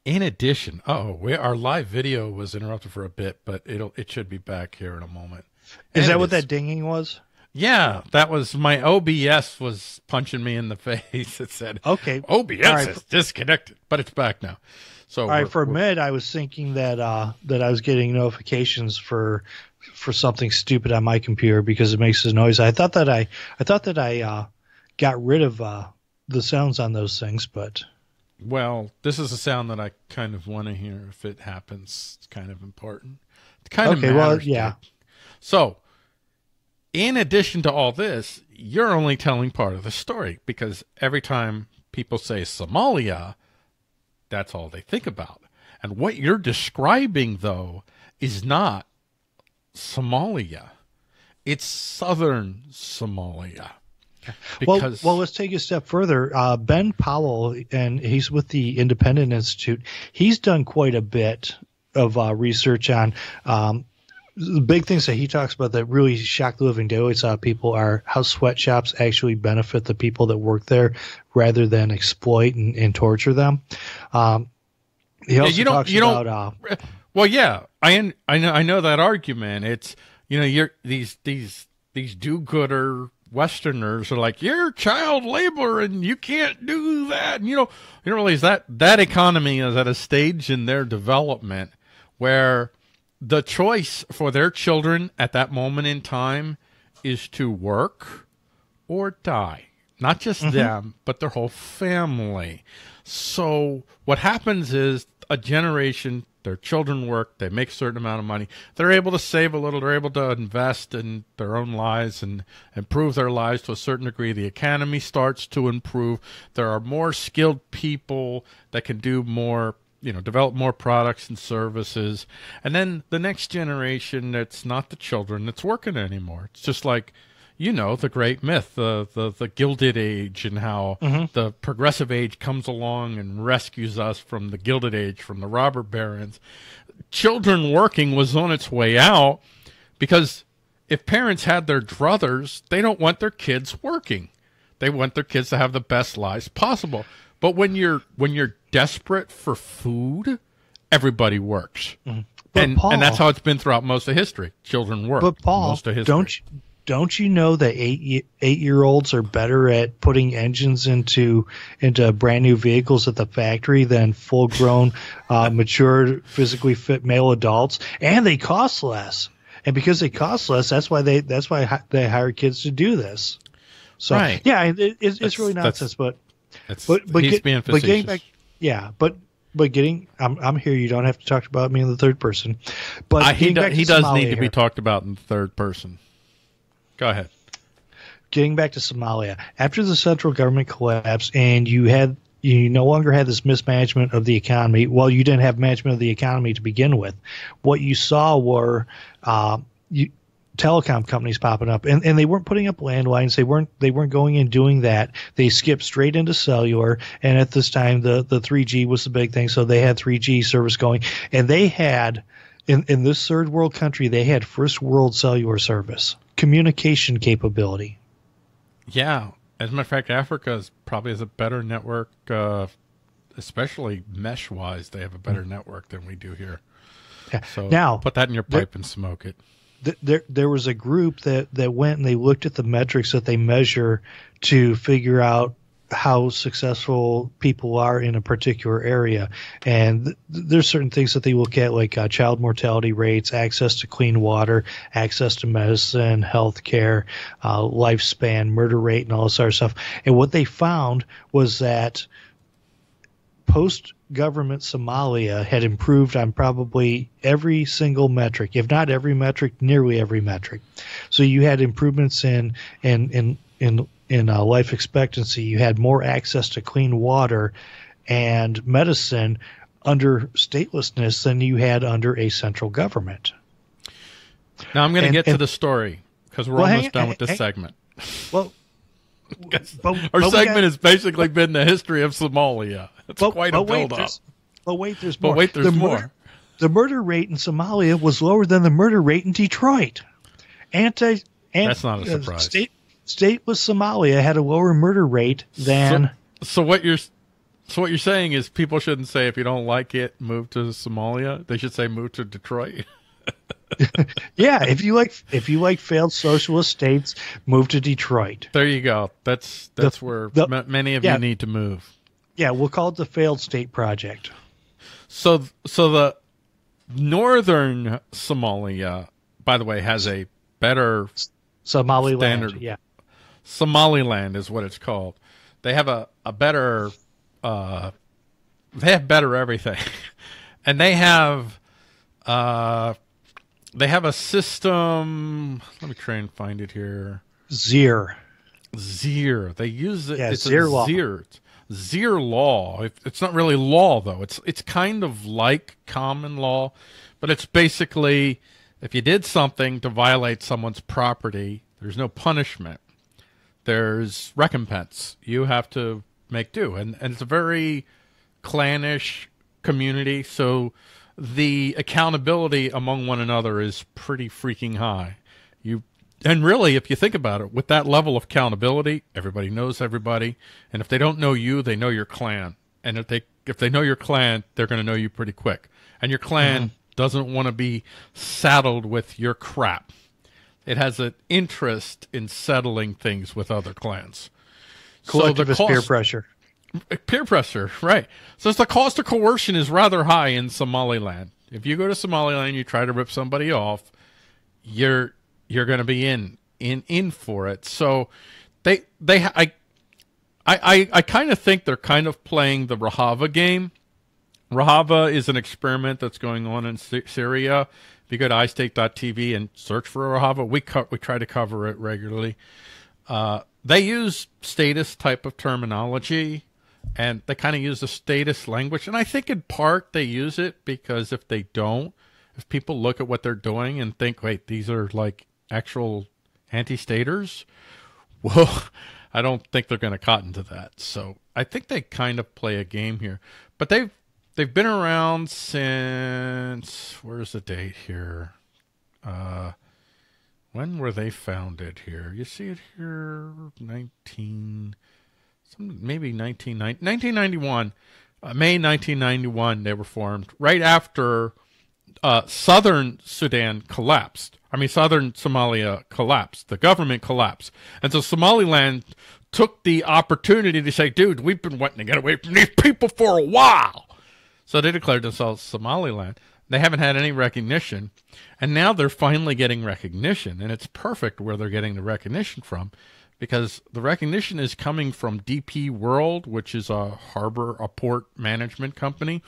in addition, oh, we, our live video was interrupted for a bit, but it'll it should be back here in a moment. is And that what that dinging was? Yeah, that was my OBS was punching me in the face. It said Okay. OBS right. is disconnected, but it's back now. So All right, we're- for a minute, I was thinking that uh, that I was getting notifications for for something stupid on my computer because it makes a noise. I thought that I I thought that I uh, got rid of uh, the sounds on those things, but Well, this is a sound that I kind of want to hear if it happens. It's kind of important. It kind Okay, of well, matters, yeah. dude. So, in addition to all this, you're only telling part of the story because every time people say Somalia, that's all they think about. And what you're describing, though, is not Somalia. It's southern Somalia. Because well, well, let's take a step further. Uh, ben Powell, and he's with the Independent Institute. He's done quite a bit of uh, research on um, the big things that he talks about that really shock the living daylights out of people are how sweatshops actually benefit the people that work there rather than exploit and, and torture them. Um, he also you don't- talks you don't- about uh, Well, yeah, I I know I know that argument. It's you know you're these these these do-gooder Westerners are like you're child labor and you can't do that. And, you know you don't realize that that economy is at a stage in their development where the choice for their children at that moment in time is to work or die. Not just mm-hmm. them, but their whole family. So what happens is a generation, their children work, they make a certain amount of money, they're able to save a little, they're able to invest in their own lives and improve their lives to a certain degree. The economy starts to improve. There are more skilled people that can do more you know develop more products and services. And then the next generation it's not the children that's working anymore. It's just like you know the great myth the the, the gilded age and how mm-hmm. the progressive age comes along and rescues us from the gilded age from the robber barons. Children working was on its way out because if parents had their druthers they don't want their kids working. They want their kids to have the best lives possible. But when you're when you're desperate for food, everybody works. But And Paul- and that's how it's been throughout most of history. Children work. But Paul, most of history. don't you, don't you know that eight eight year olds are better at putting engines into into brand new vehicles at the factory than full grown, uh, mature, physically fit male adults, and they cost less. And because they cost less, that's why they that's why they hire kids to do this. So Right. yeah, it, it, it's, it's really that's- nonsense. But It's- but but, he's get- being but getting back, yeah, but but getting I'm I'm here. You don't have to talk about me in the third person. But I, he do, he does Somalia need to be here. talked about in the third person. Go ahead. getting back to Somalia, after the central government collapsed and you had you no longer had this mismanagement of the economy. Well, you didn't have management of the economy to begin with. What you saw were uh, you, telecom companies popping up, and, and they weren't putting up landlines. They weren't they weren't going and doing that. They skipped straight into cellular, and at this time the the 3G was the big thing, so they had 3G service going, and they had in in this third world country, they had first world cellular service, communication capability. Yeah. As a matter of fact, Africa is probably has a better network, uh, especially mesh wise. They have a better network than we do here. Yeah. So now, put that in your pipe and smoke it. Th- there there was a group that that went and they looked at the metrics that they measure to figure out how successful people are in a particular area. And th- there's certain things that they look at like uh, child mortality rates access to clean water access to medicine health care uh, lifespan murder rate and all this other stuff. And what they found was that post government Somalia had improved on probably every single metric, if not every metric, nearly every metric. So you had improvements in in in in in uh, life expectancy. You had more access to clean water and medicine under statelessness than you had under a central government. Now I'm going to And- get to and- the story because we're Well, hang- almost done with this hang- segment. Well, but, Our but segment got- has basically been the history of Somalia. It's but- quite a but wait, build up. there's- But wait, there's But more. wait, there's the more. Murder, the murder rate in Somalia was lower than the murder rate in Detroit. Anti. an- That's not a uh, surprise. State, stateless Somalia had a lower murder rate than. So, so what you're so what you're saying is people shouldn't say if you don't like it, move to Somalia. They should say move to Detroit. yeah, if you like, if you like failed socialist states, move to Detroit. There you go. That's that's where the- ma- many of yeah. you need to move. Yeah, we'll call it the failed state project. So so the northern Somalia, by the way, has a better Somaliland. Standard. Yeah. Somaliland is what it's called. They have a, a better uh they have better everything. and they have uh they have a system let me try and find it here. Xeer. Xeer. They use it Yeah, it's Xeer law. Xeer. Xeer law. It's not really law though. It's it's kind of like common law, but it's basically if you did something to violate someone's property, there's no punishment. There's recompense. You have to make do. And and it's a very clannish community, so the accountability among one another is pretty freaking high. You and really, if you think about it, with that level of accountability, everybody knows everybody, and if they don't know you, they know your clan. And if they if they know your clan, they're going to know you pretty quick. And your clan mm-hmm. doesn't want to be saddled with your crap. It has an interest in settling things with other clans. Collectivist peer cost- pressure. Peer pressure, right? It's the cost of coercion is rather high in Somaliland. If you go to Somaliland, and you try to rip somebody off, you're you're going to be in in in for it. So they they I I I, I kind of think they're kind of playing the Rojava game. Rojava is an experiment that's going on in Syria. If you go to iState.tv and search for Rojava, we co- we try to cover it regularly. Uh, they use status type of terminology and they kind of use the status language. And I think in part they use it because if they don't, if people look at what they're doing and think, wait, these are like actual anti staters, well, I don't think they're going to cotton to that. So I think they kind of play a game here. But they've they've been around since where's the date here? Uh when were they founded here? You see it here, 19, some, maybe 19, 1991, uh, May 1991, they were formed right after uh, southern Sudan collapsed. I mean, southern Somalia collapsed. The government collapsed. And so Somaliland took the opportunity to say, dude, we've been wanting to get away from these people for a while. So they declared themselves Somaliland. They haven't had any recognition. And now they're finally getting recognition. And it's perfect where they're getting the recognition from because the recognition is coming from DP World, which is a harbor, a port management company.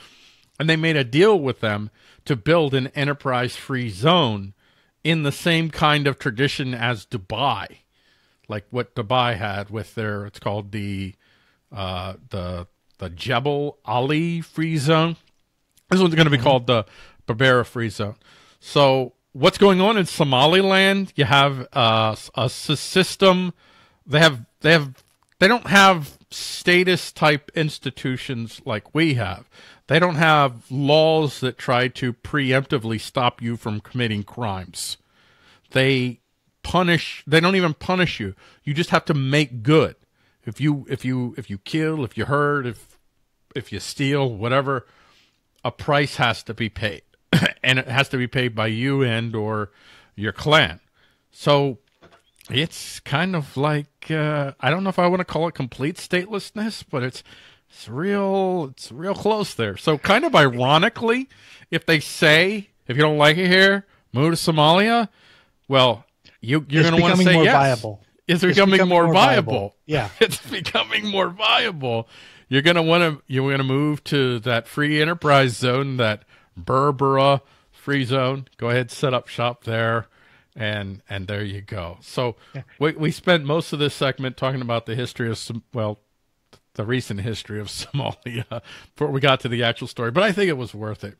And they made a deal with them to build an enterprise free zone in the same kind of tradition as Dubai, like what Dubai had with their, it's called the, uh, the, the Jebel Ali free zone. This one's going to be called the Berbera Free Zone. So, what's going on in Somaliland? You have uh, a system. They have they have they don't have status type institutions like we have. They don't have laws that try to preemptively stop you from committing crimes. They punish they don't even punish you. You just have to make good. If you if you if you kill, if you hurt, if if you steal, whatever, a price has to be paid. and it has to be paid by you and or your clan. So it's kind of like uh, I don't know if I want to call it complete statelessness, but it's it's real it's real close there. So kind of ironically, if they say if you don't like it here, move to Somalia, well, you you're going to want to becoming say more yes. viable. It's It's becoming, becoming more, more viable. viable. Yeah. it's becoming more viable. You're going to want to you're going to move to that free enterprise zone, that Berbera free zone. Go ahead, set up shop there, and and there you go. So we we spent most of this segment talking about the history of some well, the recent history of Somalia before we got to the actual story. But I think it was worth it.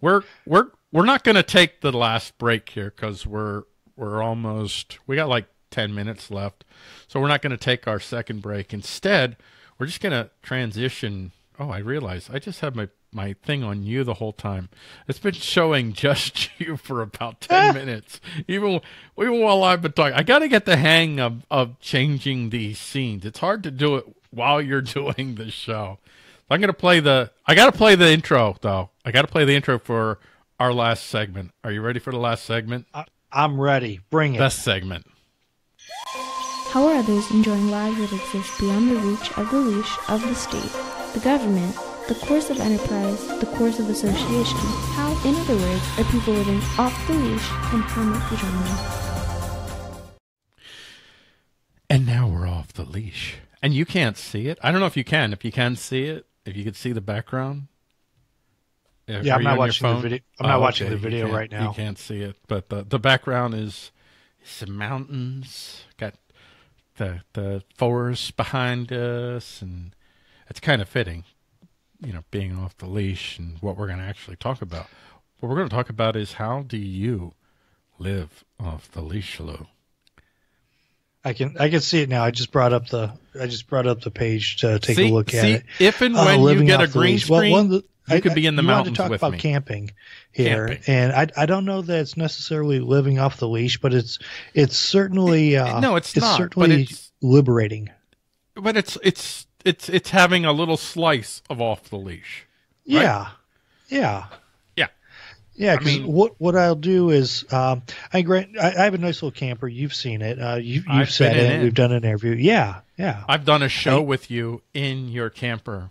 We're we're we're not going to take the last break here because we're we're almost we got like ten minutes left, so we're not going to take our second break. Instead, we're just going to transition. Oh, I realize I just had my my thing on you the whole time. It's been showing just you for about ten ah. minutes, even even while I've been talking. I got to get the hang of of changing these scenes. It's hard to do it while you're doing the show. I'm gonna play the. I gotta play the intro though. I gotta play the intro for our last segment. Are you ready for the last segment? I, I'm ready. Bring it. Best segment. How are others enjoying lives that exist beyond the reach of the leash of the state, the government, the course of enterprise, the course of association? How, in other words, are people living off the leash and how might we join them? And now we're off the leash. And you can't see it. I don't know if you can. If you can see it, if you could see the background. Are Yeah, I'm not on your watching the video- I'm not oh, watching the video right now. You can't see it, but the the background is some mountains. Got the the forest behind us, and it's kind of fitting, you know, being off the leash and what we're going to actually talk about. What we're going to talk about is how do you live off the leash, Lou? I can I can see it now. I just brought up the I just brought up the page to take See- a look at see, it. if and Uh, when you get a green leash. Well, screen, one the- you I- could be in the wanted mountains to talk with about me. camping here, Camping. and I I don't know that it's necessarily living off the leash, but it's it's certainly uh, no, it's not, but certainly it's- liberating. But it's it's it's it's having a little slice of off the leash. Right? Yeah, yeah. Yeah. Yeah, 'cause mean- what what I'll do is um, I grant I, I have a nice little camper. You've seen it. Uh, you, you've I've sat been in it. We've done an interview. Yeah, yeah. I've done a show I- with you in your camper.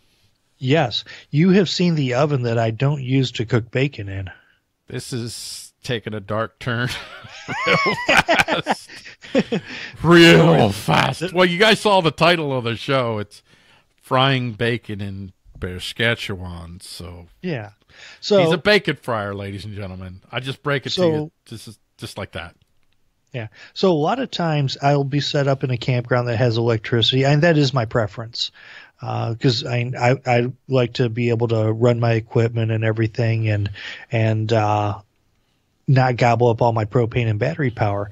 Yes, you have seen the oven that I don't use to cook bacon in. This is taking a dark turn real fast. real fast. Well, you guys saw the title of the show. It's Frying Bacon in Saskatchewan. So Yeah. So he's a bacon fryer, ladies and gentlemen. I just break it to you just just like that. Yeah. So a lot of times I'll be set up in a campground that has electricity, and that is my preference because I, I I like to be able to run my equipment and everything, and and uh, not gobble up all my propane and battery power.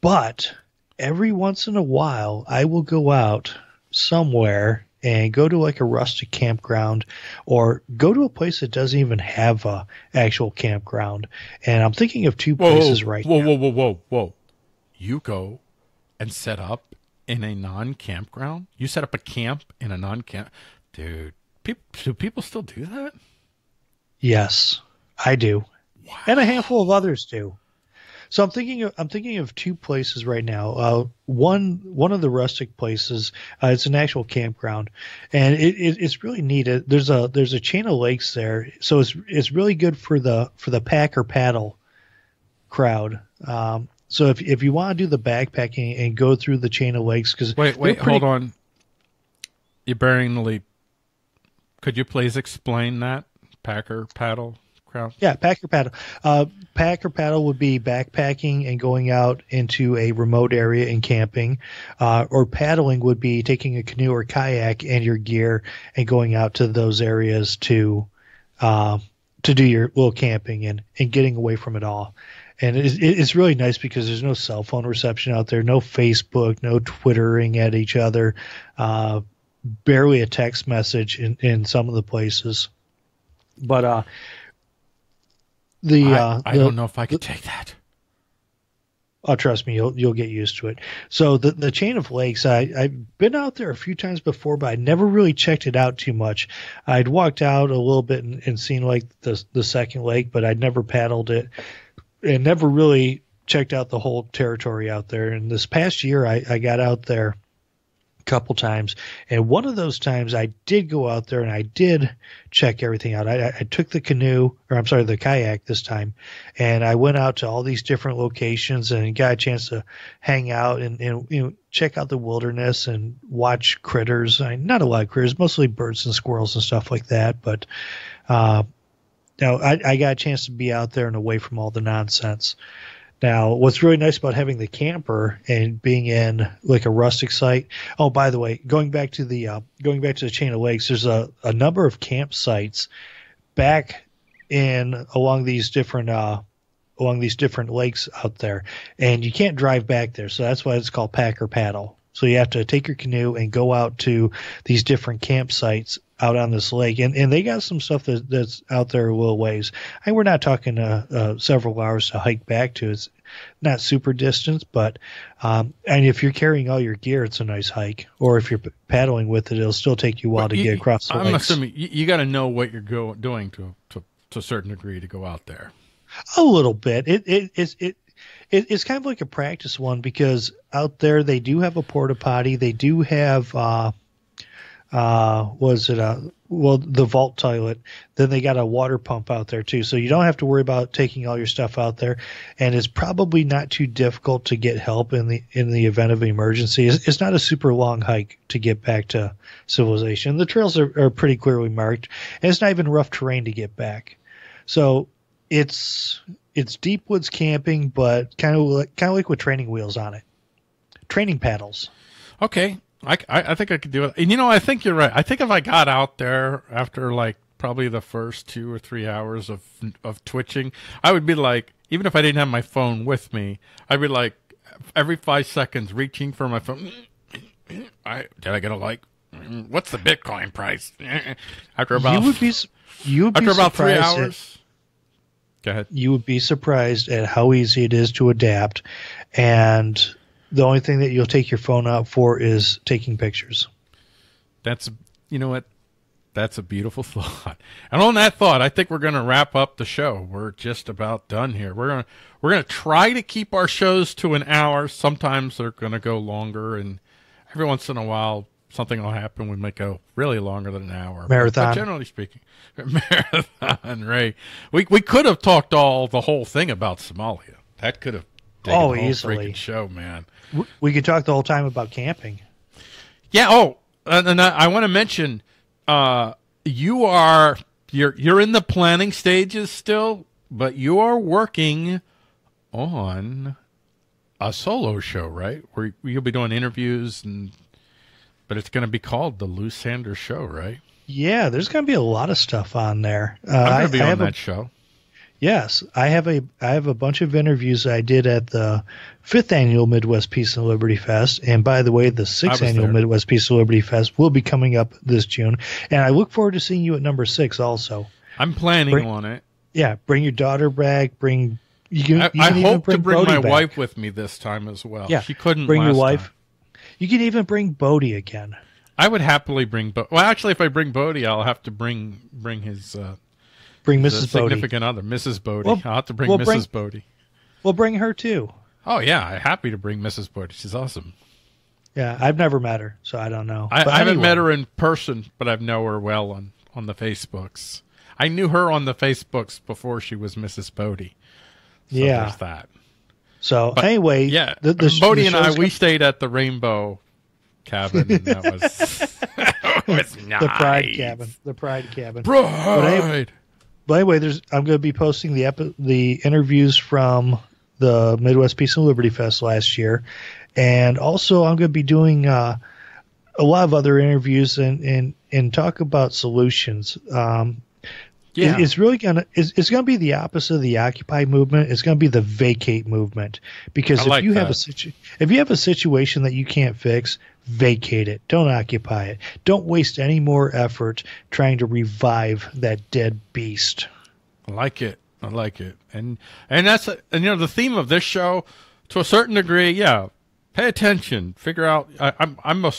But every once in a while, I will go out somewhere and go to like a rustic campground or go to a place that doesn't even have a actual campground. And I'm thinking of two Whoa, places right whoa, now. whoa, whoa, whoa, whoa! You go and set up in a non-campground. You set up a camp in a non-camp, dude. People, do people still do that? Yes, I do, and a handful of others do. So I'm thinking of I'm thinking of two places right now. Uh, one one of the rustic places, uh, it's an actual campground, and it, it, it's really neat. It, there's a there's a chain of lakes there, so it's it's really good for the for the pack or paddle crowd. Um, so if if you want to do the backpacking and go through the chain of lakes, because Wait, wait, hold on. You're burying the lead. Could you please explain that pack or paddle crowd? Yeah, pack or paddle. Uh, pack or paddle would be backpacking and going out into a remote area and camping, uh, or paddling would be taking a canoe or kayak and your gear and going out to those areas to uh, to do your little camping and, and getting away from it all. and it, it- it's really nice because there's no cell phone reception out there, no Facebook, no twittering at each other, uh, barely a text message in, in some of the places. But uh, the I, uh, I the- don't know if I could take that. Oh, trust me, you'll you'll get used to it. So the the chain of lakes, I I've been out there a few times before, but I never really checked it out too much. I'd walked out a little bit and, and seen like the the second lake, but I'd never paddled it, and never really checked out the whole territory out there. And this past year, I I got out there couple times, and one of those times I did go out there and I did check everything out. I, I took the canoe, or I'm sorry, the kayak this time, and I went out to all these different locations and got a chance to hang out and, and you know check out the wilderness and watch critters. I, not a lot of critters, mostly birds and squirrels and stuff like that. But uh, now I, I got a chance to be out there and away from all the nonsense. Now, what's really nice about having the camper and being in like a rustic site. Oh, by the way, going back to the uh, going back to the chain of lakes, there's a, a number of campsites back in along these different uh, along these different lakes out there, and you can't drive back there, so that's why it's called pack or paddle. So you have to take your canoe and go out to these different campsites out on this lake, and and they got some stuff that, that's out there a little ways. And we're not talking uh, uh, several hours to hike back to. It's not super distance, but um, and if you're carrying all your gear, it's a nice hike. Or if you're paddling with it, it'll still take you a while to You- get across the I'm lakes. assuming you, you got to know what you're go, doing to, to to a certain degree to go out there. A little bit. It it it's it, it it's kind of like a practice one because out there they do have a porta potty. They do have uh uh was it a well the vault toilet. Then they got a water pump out there too. So you don't have to worry about taking all your stuff out there and it's probably not too difficult to get help in the in the event of an emergency. It's, it's not a super long hike to get back to civilization. The trails are, are pretty clearly marked and it's not even rough terrain to get back. So it's it's deep woods camping, but kind of like, kind of like with training wheels on it, training paddles. Okay, I, I, I think I could do it. And you know, I think you're right. I think if I got out there after like probably the first two or three hours of of twitching, I would be like, even if I didn't have my phone with me, I'd be like, every five seconds reaching for my phone. I did I get a like? What's the Bitcoin price? After about you would be you would be after about three surprised at- hours. Go ahead. you would be surprised at how easy it is to adapt, and the only thing that you'll take your phone out for is taking pictures. That's you know what? That's a beautiful thought. And on that thought, I think we're going to wrap up the show. We're just about done here. We're going to we're going to try to keep our shows to an hour. Sometimes they're going to go longer and every once in a while something will happen we make go really longer than an hour. Marathon. But generally speaking, marathon, Ray. We we could have talked all the whole thing about Somalia. That could have Oh, easily. show, man. We could talk the whole time about camping. Yeah. Oh, and, I, I want to mention, uh, you are you're you're in the planning stages still, but you are working on a solo show, right? Where you'll be doing interviews and, but it's going to be called the Lou Sanders Show, right? Yeah, there's going to be a lot of stuff on there. Uh, I'm going to be I on a- that show. Yes, I have a I have a bunch of interviews I did at the fifth annual Midwest Peace and Liberty Fest, and by the way, the sixth annual there. Midwest Peace and Liberty Fest will be coming up this June, and I look forward to seeing you at number six. Also, I'm planning Bring- on it. yeah, bring your daughter back. Bring you can, I, you I hope to bring Bodie my back. wife with me this time as well. Yeah, she couldn't. bring your wife. time. You can even bring Bodie again. I would happily bring. Bo- well, actually, if I bring Bodie, I'll have to bring bring his uh, Bring Mrs. Bodie. significant other, Mrs. Bodie. Well- I'll have to bring well, Mrs. bring- Bodie. We'll bring her too. Oh yeah, I'm happy to bring Mrs. Bodie. She's awesome. Yeah, I've never met her, so I don't know. I, I haven't anyway. met her in person, but I've know her well on on the Facebooks. I knew her on the Facebooks before she was Mrs. Bodie. So Yeah. there's that. So But, anyway, Yeah, the, the, Bodie the and I we stayed at the Rainbow Cabin, and that was that was nice. the Pride Cabin, the Pride Cabin. Pride. But anyway, there's I'm going to be posting the epi- the interviews from the Midwest Peace and Liberty Fest last year, and also I'm going to be doing uh, a lot of other interviews and and and talk about solutions. Um, Yeah. It- it's really gonna it's, it's gonna be the opposite of the Occupy movement. It's gonna be the vacate movement because I if like you have a situ- if you have a situation that you can't fix, vacate it. Don't occupy it. Don't waste any more effort trying to revive that dead beast. I like it. I like it. And and that's and you know the theme of this show, to a certain degree, yeah. Pay attention. Figure out. I, I'm I'm a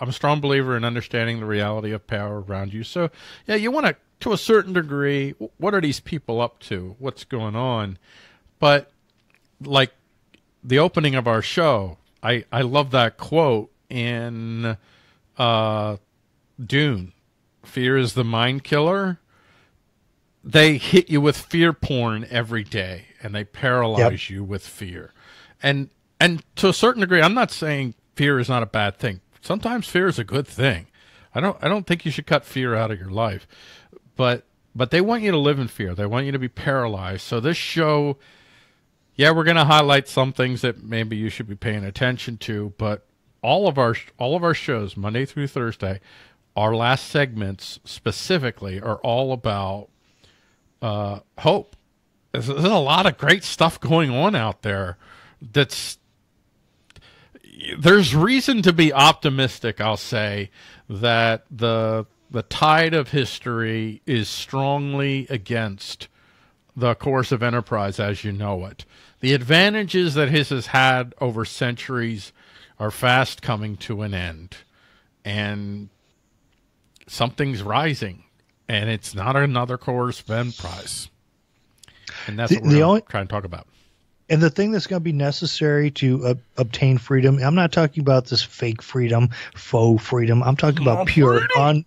I'm a strong believer in understanding the reality of power around you. So yeah, you want to to a certain degree. What are these people up to? What's going on? But like the opening of our show, I I love that quote in uh Dune. Fear is the mind killer. They hit you with fear porn every day and they paralyze you with fear. And and to a certain degree i'm not saying fear is not a bad thing. Sometimes fear is a good thing. I don't i don't think you should cut fear out of your life. But but they want you to live in fear. They want you to be paralyzed. So this show yeah we're going to highlight some things that maybe you should be paying attention to but all of our all of our shows monday through thursday our last segments specifically are all about uh, hope. There's, there's a lot of great stuff going on out there. That's there's reason to be optimistic. I'll say that the the tide of history is strongly against the course of enterprise as you know it. The advantages that his has had over centuries are fast coming to an end, and something's rising, and it's not another course of enterprise. And that's The- what we're the gonna only- try and talk about. And the thing that's going to be necessary to uh, obtain freedom, I'm not talking about this fake freedom, faux freedom. I'm talking about pure, un,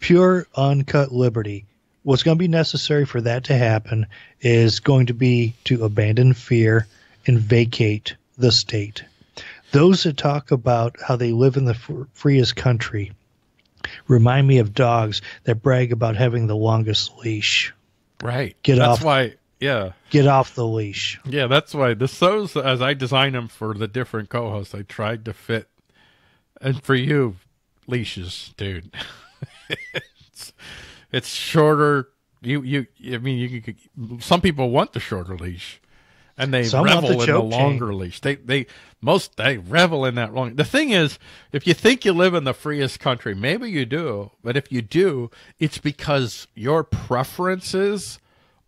pure, uncut liberty. What's going to be necessary for that to happen is going to be to abandon fear and vacate the state. Those that talk about how they live in the fr- freest country remind me of dogs that brag about having the longest leash. Right. Get that's off. why. Yeah. Get off the leash. Yeah, that's why the shows as I designed them for the different co-hosts, I tried to fit, and for you, leashes, dude. it's, it's shorter. You you. I mean, you some people want the shorter leash, and they Some want the revel in the choke chain. longer leash. They they most they revel in that long. The thing is, if you think you live in the freest country, maybe you do, but if you do, it's because your preferences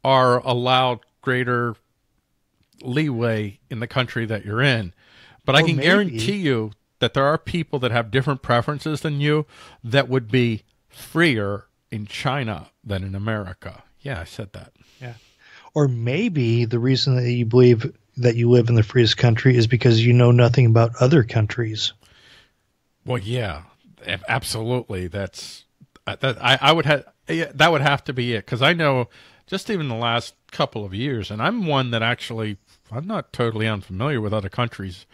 are allowed greater leeway in the country that you're in. But I can maybe- guarantee you that there are people that have different preferences than you that would be freer in China than in America. Yeah, I said that. Or maybe the reason that you believe that you live in the freest country is because you know nothing about other countries. Well, yeah, absolutely. That's uh, that. I, I would have that would have to be it because I know just even the last couple of years, and I'm one that actually I'm not totally unfamiliar with other countries.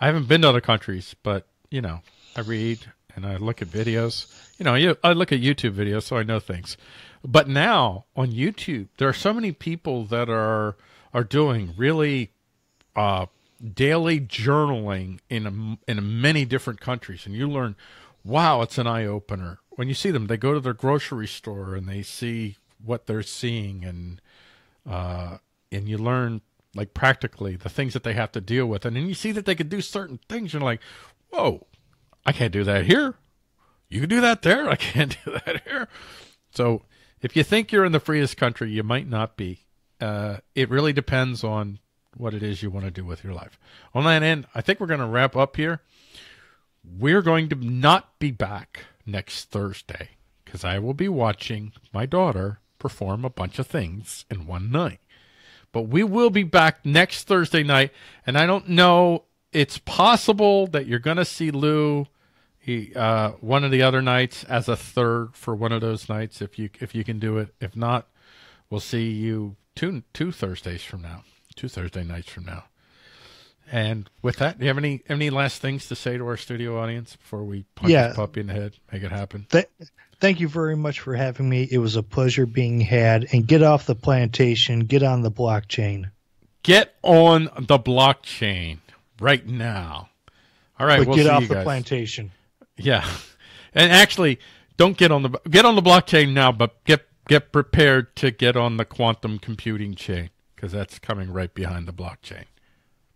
I haven't been to other countries, but you know, I read and I look at videos. You know, you, I look at YouTube videos, so I know things. But now on YouTube, there are so many people that are are doing really uh, daily journaling in a, in many different countries, and you learn, wow, it's an eye opener when you see them. They go to their grocery store and they see what they're seeing, and uh, and you learn like practically the things that they have to deal with, and then you see that they can do certain things. You're like, whoa, I can't do that here. You can do that there. I can't do that here. So if you think you're in the freest country, you might not be. Uh, it really depends on what it is you want to do with your life. On that end, I think we're going to wrap up here. We're going to not be back next Thursday because I will be watching my daughter perform a bunch of things in one night. But we will be back next Thursday night, and I don't know. It's possible that you're going to see Lou he uh, one of the other nights as a third for one of those nights if you if you can do it. If not, we'll see you two two Thursdays from now, two Thursday nights from now. And with that, do you have any any last things to say to our studio audience before we punch Yeah. this puppy in the head, make it happen? Th- thank you very much for having me. It was a pleasure being had. And get off the plantation, get on the blockchain. Get on the blockchain right now. All right, but we'll get off the guys. plantation. Yeah, and actually, don't get on the get on the blockchain now, but get get prepared to get on the quantum computing chain because that's coming right behind the blockchain.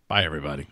Bye, everybody.